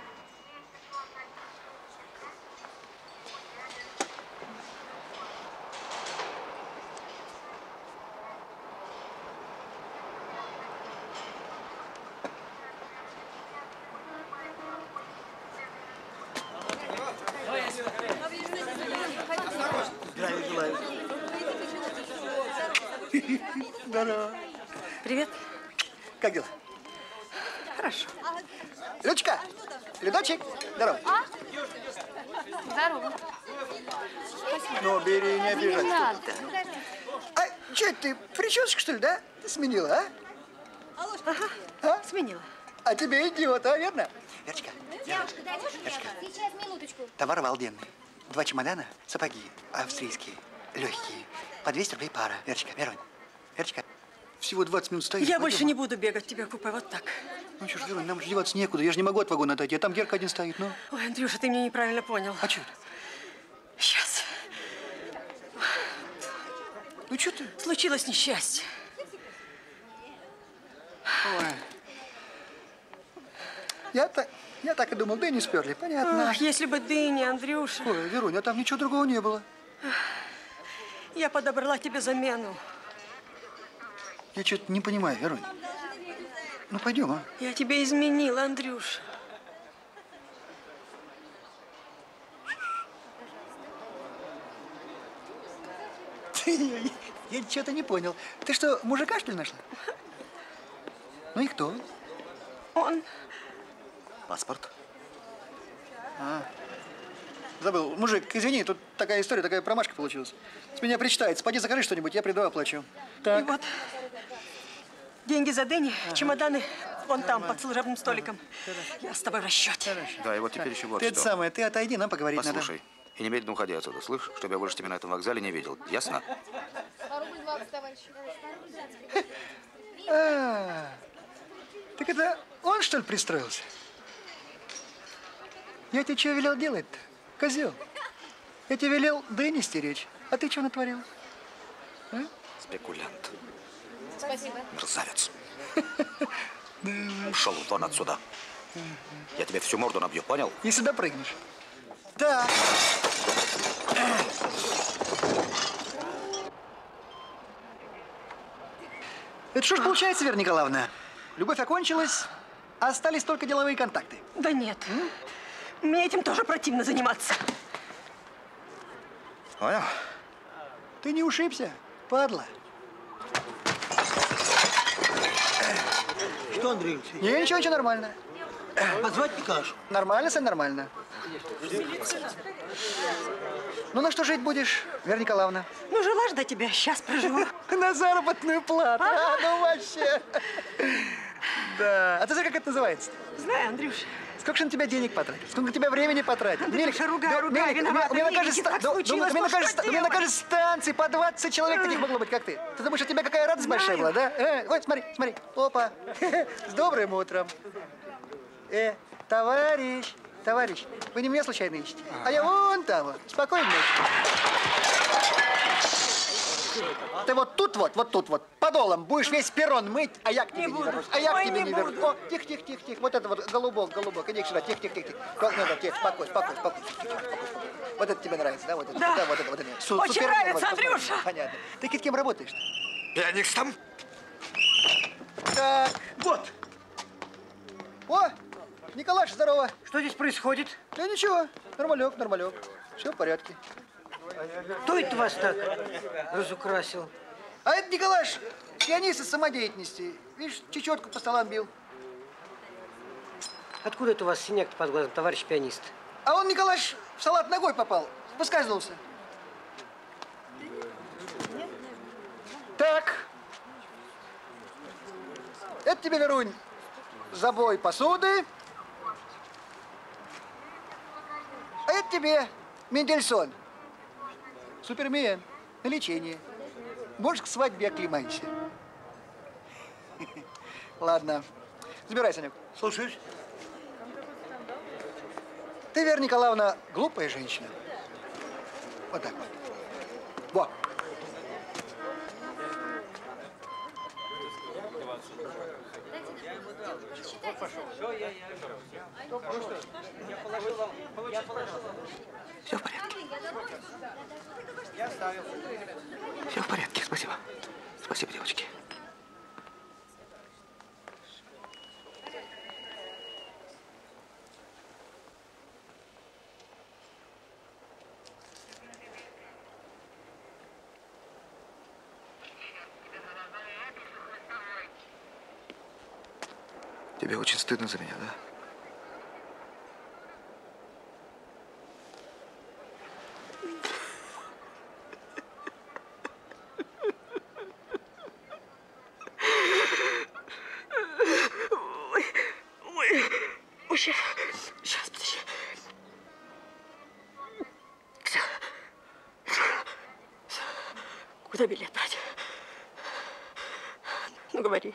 Здравия желаю. Здорово. Привет. Как дела? Хорошо. Людочка, Людочек, здорово. Здорово. Ну, бери, не обижайся. Не надо. А что это ты, прическу, что ли, да? Ты сменила, а? Ага, сменила. А тебе идиот, а, верно? Верочка, Девушка, дойдешь Сейчас, минуточку. товар обалденный. Два чемодана, сапоги австрийские, легкие. По 200 рублей пара. Верочка, Веронь. Верочка, всего 20 минут стоишь. Я пойдем. больше не буду бегать тебя купе вот так. Ну что ж, Веронь, нам же деваться некуда. Я же не могу от вагона отойти. А там Герка один стоит, ну. Ой, Андрюша, ты меня неправильно понял. А что это? Сейчас. Ну что ты? Случилось несчастье. Ой. Я так, я так и думал, да и не сперли, понятно. Ах, если бы дыни, Андрюша. Ой, Веруня, а там ничего другого не было. Я подобрала тебе замену. Я что-то не понимаю, Верунь. Ну, пойдем, а? Я тебе изменила, Андрюша. Я что-то не понял. Ты что, мужика, что ли, нашла? Ну и кто? Он. Паспорт. А, забыл. Мужик, извини, тут такая история, такая промашка получилась. С меня причитается. Пойди закажи что-нибудь, я приду оплачу. И вот деньги за Дэнни, чемоданы вон там, под служебным столиком. Я с тобой в расчете. Да, и вот теперь еще вот Ты что. это самое, ты отойди, нам поговорить Послушай, и немедленно уходи отсюда, слышь? Чтобы я больше тебя на этом вокзале не видел. Ясно? По рубль 20, товарищ. надо. А, так это он, что ли, пристроился? Я тебе что велел делать-то, козел? Я тебе велел Дэнни стеречь, а ты что натворил? А? Спекулянт. Спасибо. Мерзавец. Ушел вон отсюда. Я тебе всю морду набью, понял? Если допрыгнешь. Так. Это что ж получается, Вера Николаевна? Любовь окончилась, остались только деловые контакты. Да нет. Мне этим тоже противно заниматься. Понял? Ты не ушибся, падла. Что, Андрей Не, ничего, ничего, нормально. Позвать Николашу? Нормально, сын, нормально. Ну, на что жить будешь, Вера Николаевна? Ну, жила ж до тебя, сейчас проживу. На заработную плату. А, ну вообще. Да. А ты знаешь, как это называется? Знаю, Андрюш. Сколько же на тебя денег потратил? Сколько на тебя времени потратил? Андрюша, ругай, ругай, виновата. у меня на каждой ста- да, да, ну каждой станции по 20 человек таких могло быть, как ты. Ты думаешь, у тебя какая радость большая была, да? Э, ой, смотри, смотри. Опа. С добрым утром. Э, товарищ, товарищ, вы не меня случайно ищете? А я вон там вот. Ты вот тут вот, вот тут вот, подолом будешь весь перрон мыть, а я к тебе не, вернусь. А я Ой, к тебе не не, буду. вернусь. О, тихо, тихо, тихо, тихо. Вот это вот голубок, голубок. Иди сюда, тихо, тихо, тихо. тихо. Ну, да, тихо, спокойно, спокойно, спокойно. тихо, тихо, спокойно. Вот это тебе нравится, да? Вот это, Да. вот это, вот это. Су- Очень супер- нравится, Андрюша. Понятно. Ты кем- кем работаешь? Пианистом. Так, вот. О, Николаш, здорово. Что здесь происходит? Да ничего, нормалек, нормалек. Все в порядке. Кто это вас так разукрасил? А это Николаш, пианист из самодеятельности. Видишь, чечетку по столам бил. Откуда это у вас синяк под глазом, товарищ пианист? А он, Николаш, в салат ногой попал. Поскользнулся. Так. Это тебе, Верунь, забой посуды. А это тебе Мендельсон. Супермен. На лечение. Можешь к свадьбе оклемайся. Ладно. Забирай, Санек. Слушаюсь. Ты, Вера Николаевна, глупая женщина. Вот так вот. Во. Все в порядке. Все в порядке, спасибо. Спасибо, девочки. Тебе очень стыдно за меня, да? Ой, ой, ой, сейчас, сейчас, подожди. Все. Куда билет брать? Ну, говори. Э,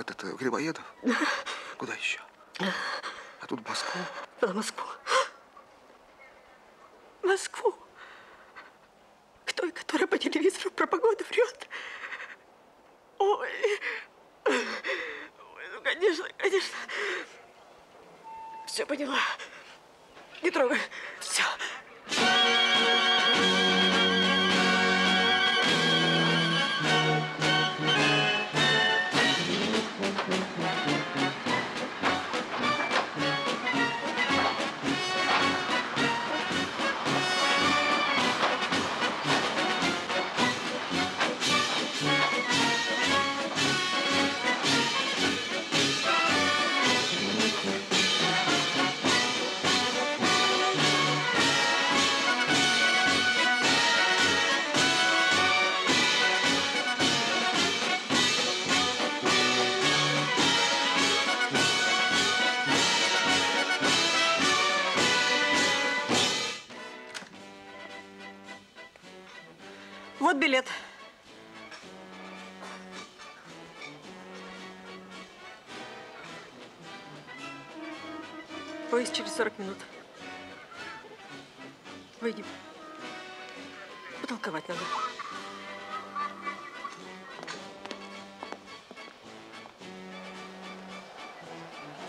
Этот э, Грибоедов? Куда еще? А тут Москву? В Москву.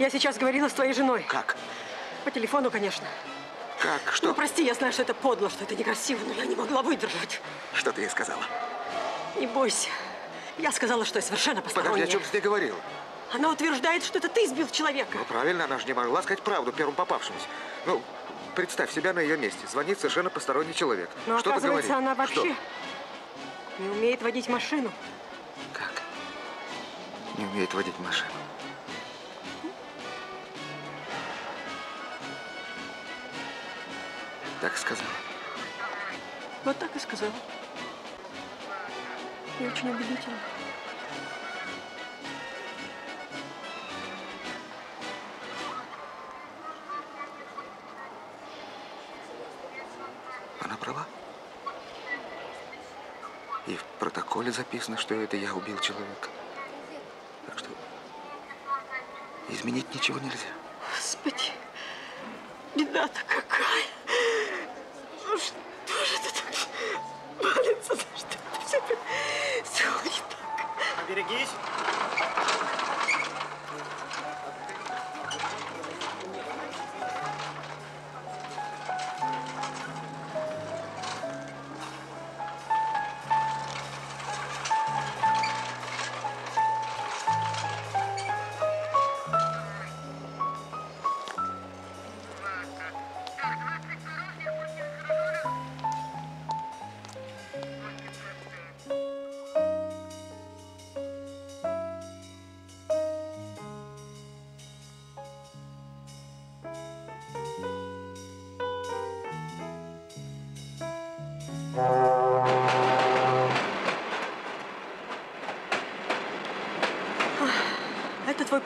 Я сейчас говорила с твоей женой. Как? По телефону, конечно. Как? Что? Ну, прости, я знаю, что это подло, что это некрасиво, но я не могла выдержать. Что ты ей сказала? Не бойся. Я сказала, что я совершенно Подожди, посторонняя. о чем ты с ней говорил? Она утверждает, что это ты сбил человека. Ну, правильно, она же не могла сказать правду первым попавшемуся. Ну, представь себя на ее месте. Звонит совершенно посторонний человек. Но что оказывается, она вообще Что? не умеет водить машину. Не умеет водить машину. Так сказал. Вот так и сказала. И очень убедительно. Она права. И в протоколе записано, что это я убил человека. Так что изменить ничего нельзя. Господи, беда-то какая. Так валится? Ну что это все, все не так? Берегись.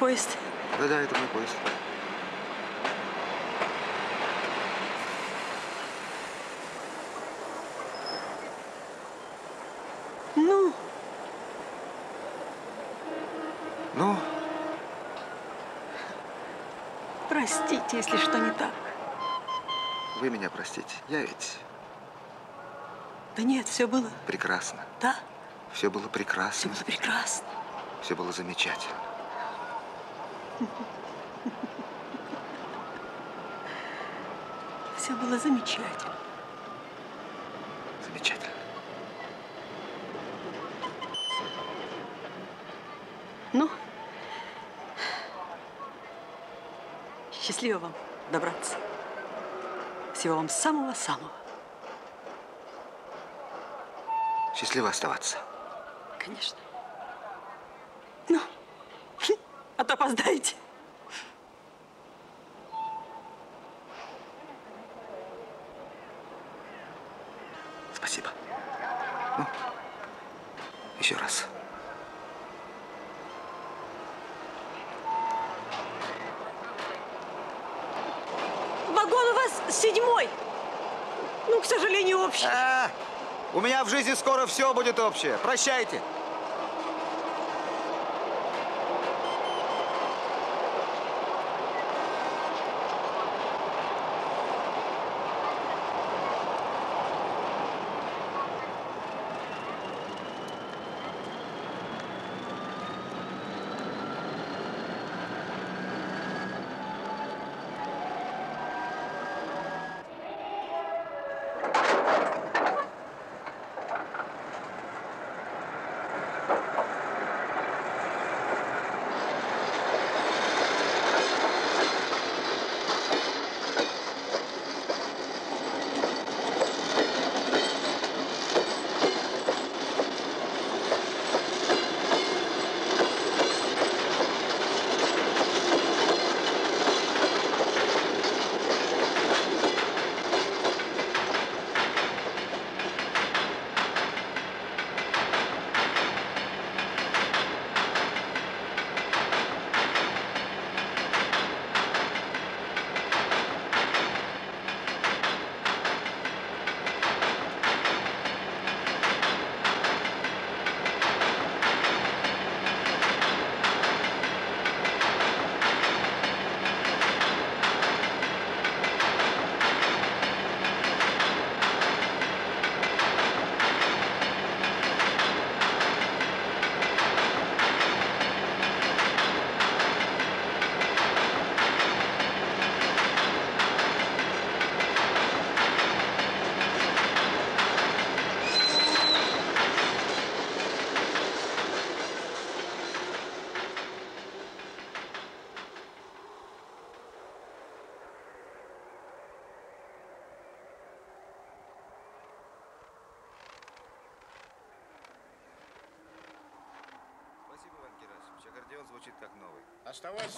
Поезд. Да-да, это мой поезд. Ну, Ну, простите, если что не так. вы меня простите. Я ведь Да нет, все было, прекрасно. да, Все было прекрасно. все было прекрасно. Все было замечательно. Все было замечательно. Замечательно. Ну, счастливо вам добраться. Всего вам самого-самого. Счастливо оставаться. Конечно. Ну, а то опоздаете. Спасибо. Ну, еще раз. Вагон у вас седьмой. Ну, к сожалению, общий. А, у меня в жизни скоро все будет общее. Прощайте.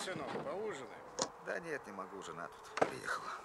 Сынок, поужинаем. Да нет, не могу, жена тут приехала.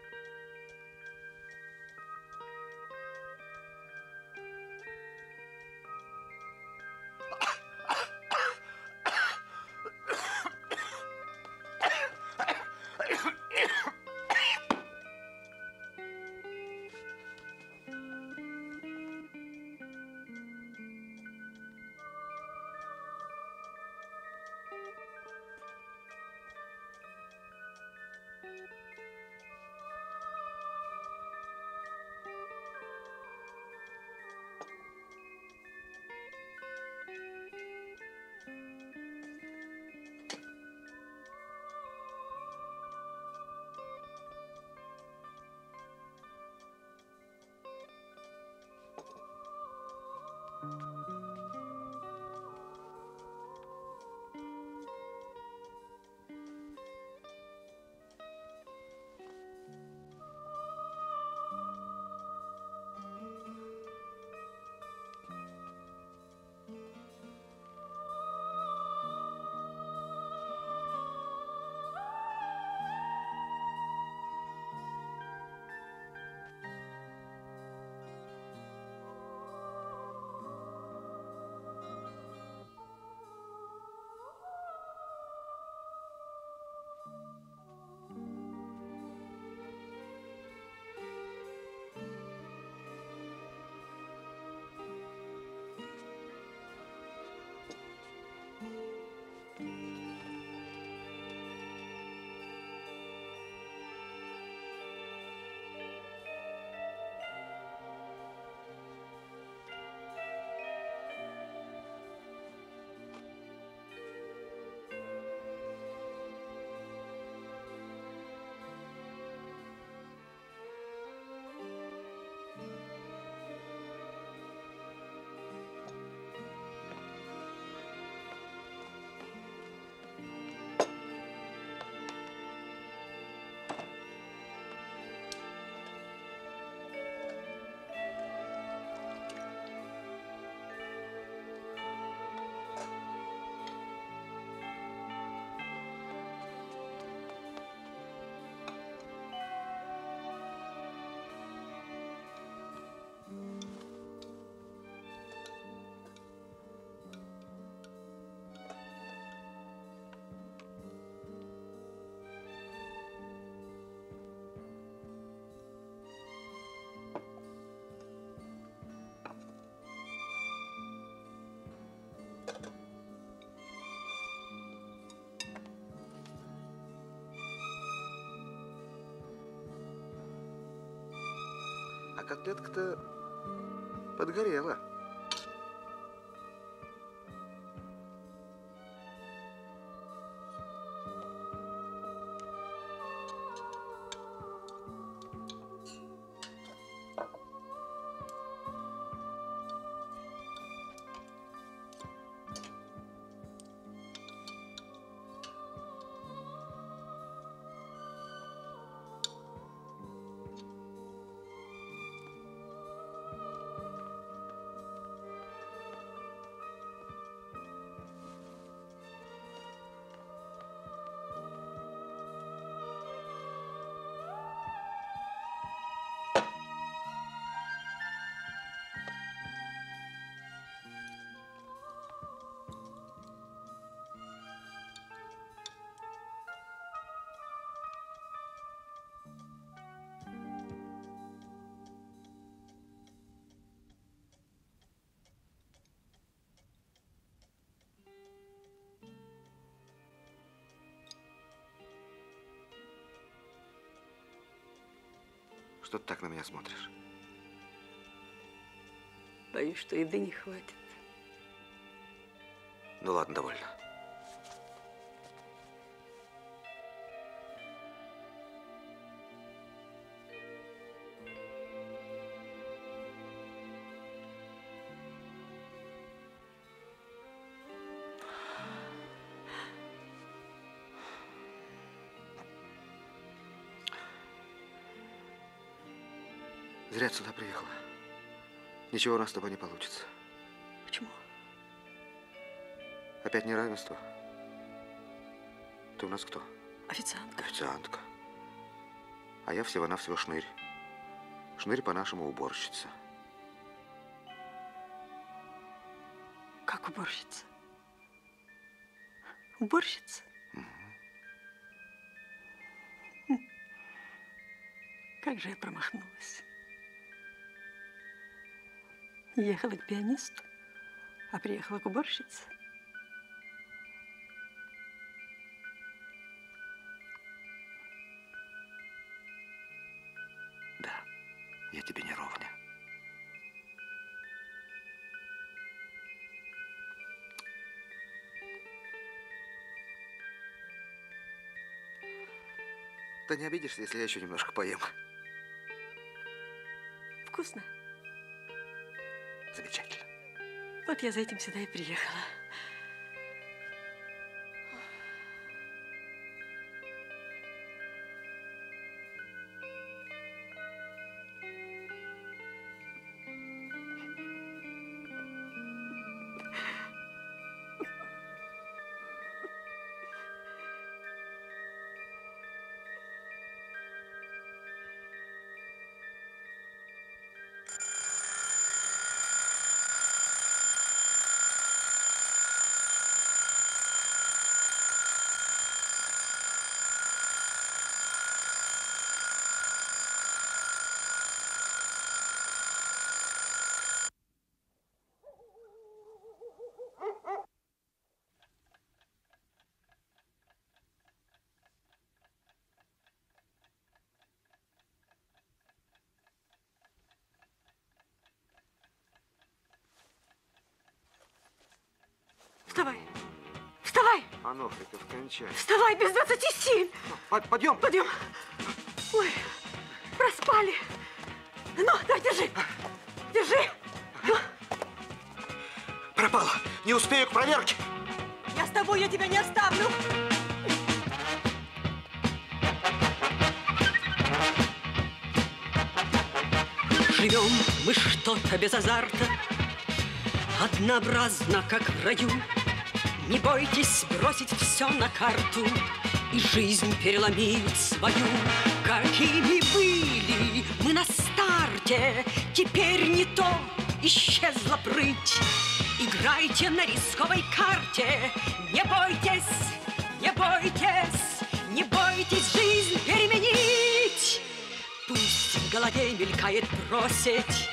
котлетка-то подгорела. Что ты так на меня смотришь? Боюсь, что еды не хватит. Ну ладно, довольно. Зря сюда приехала. Ничего у нас с тобой не получится. Почему? Опять неравенство. Ты у нас кто? Официантка. Официантка. А я всего-навсего шнырь. Шнырь по-нашему уборщица. Как уборщица? Уборщица? Хм. Как же я промахнулась. Ехала к пианисту, а приехала к уборщице. Да, я тебе не ровня. Ты не обидишься, если я еще немножко поем? Вкусно? Замечательно. Вот я за этим сюда и приехала. Вставай! Вставай! Ануфрика, кончай. Вставай без двадцати семь! Под, подъем! Подъем! Ой, проспали. Ну, дай, держи. Держи. Ну, Пропала. Не успею к проверке. я с тобой, я тебя не оставлю. Живем мы что-то без азарта, Однообразно, как в раю. Не бойтесь бросить все на карту И жизнь переломить свою. Какими были мы на старте, Теперь не то, исчезла прыть. Играйте на рисковой карте, Не бойтесь, не бойтесь, Не бойтесь жизнь переменить. Пусть в голове мелькает просить,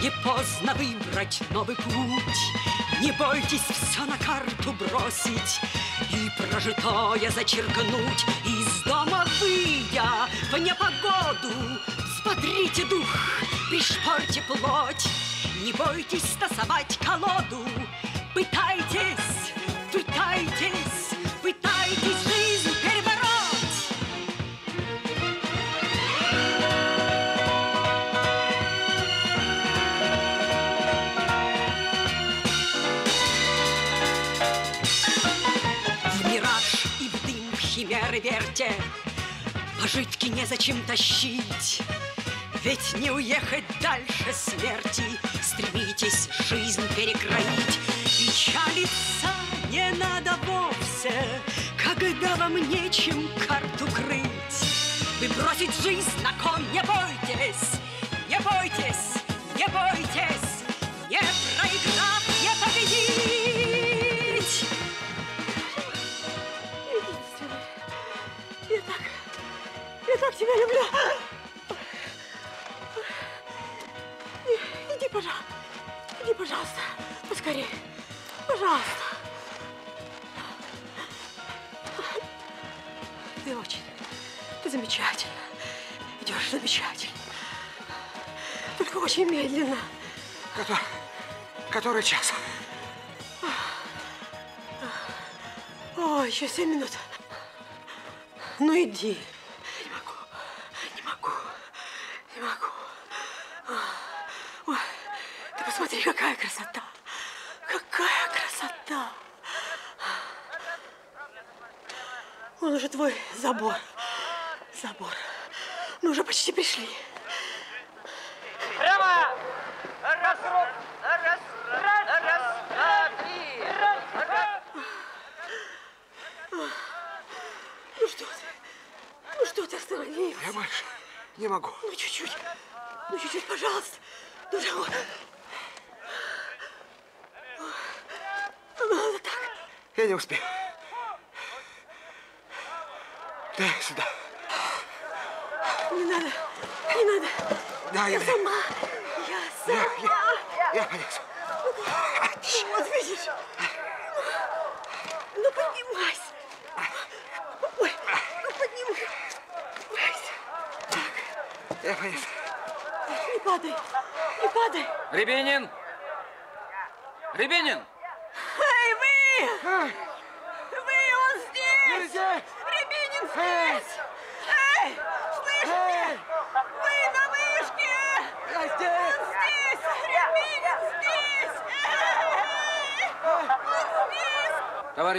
Не поздно выбрать новый путь. Не бойтесь все на карту бросить И прожитое зачеркнуть. Из дома выйдя в непогоду Взбодрите дух, пришпорьте плоть, Не бойтесь тасовать колоду. Пытайтесь, дым химеры верьте, Пожитки незачем тащить, Ведь не уехать дальше смерти, Стремитесь жизнь перекроить. Печалиться не надо вовсе, Когда вам нечем карту крыть. Вы бросить жизнь на кон не бойтесь, я так тебя люблю. Иди, пожалуйста, иди, пожалуйста, поскорее, пожалуйста. Ты очень, ты замечательно, идешь замечательно. Только очень медленно. Который, который час? О, еще семь минут. Ну иди. Не могу, не могу, не могу. Ой, ты посмотри, какая красота. Какая красота. Вон уже твой забор. Забор. Мы уже почти пришли. Прямо! Раз, раз, раз, раз, раз, два, три. Раз, раз. Ну что ты? Ну что ты остановился? Я больше не могу. Ну чуть-чуть. Ну чуть-чуть, пожалуйста. Ну же, Ну, надо так. Я не успею. Дай сюда. Не надо, не надо. Да, я я- сама. Я Я, сама. я, я понесу. Вот видишь. Ну, поднимайся. Ой, ну поднимайся. Я понесу. Не падай, не падай. Рябинин! Рябинин! Эй, вы! Вы, он здесь! Рябинин здесь! Эй, слышите? Вы на вышке! Он здесь! Рябинин здесь! Эй! Он здесь!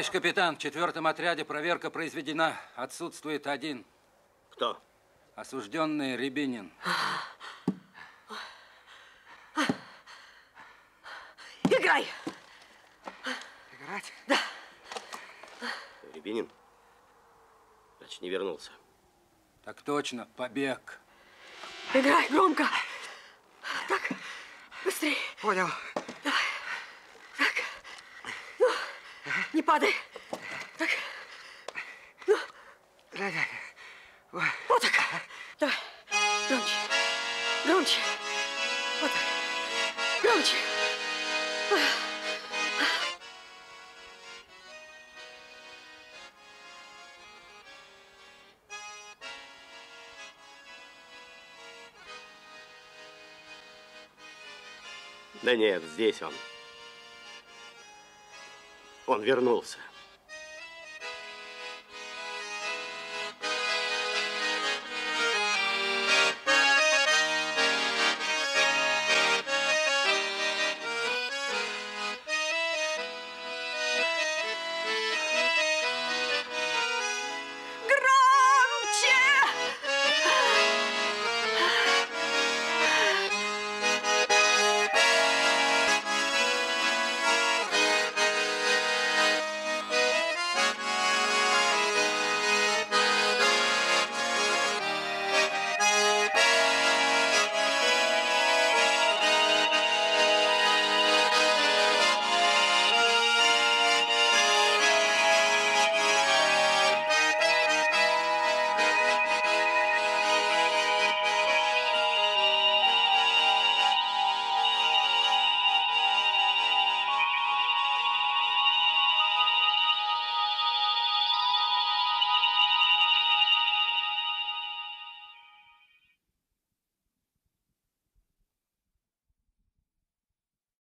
Товарищ капитан, в четвертом отряде проверка произведена. Отсутствует один. Кто? Осужденный Рябинин. Играй! Играть? Да. Рябинин? Значит, не вернулся. Так точно, побег. Играй громко. Так, быстрее. Понял. Давай. Так. Ну, не падай. Так. Ну. Вот так. Давай. Громче. Громче. Вот так. Громче. Да нет, здесь. Он вернулся.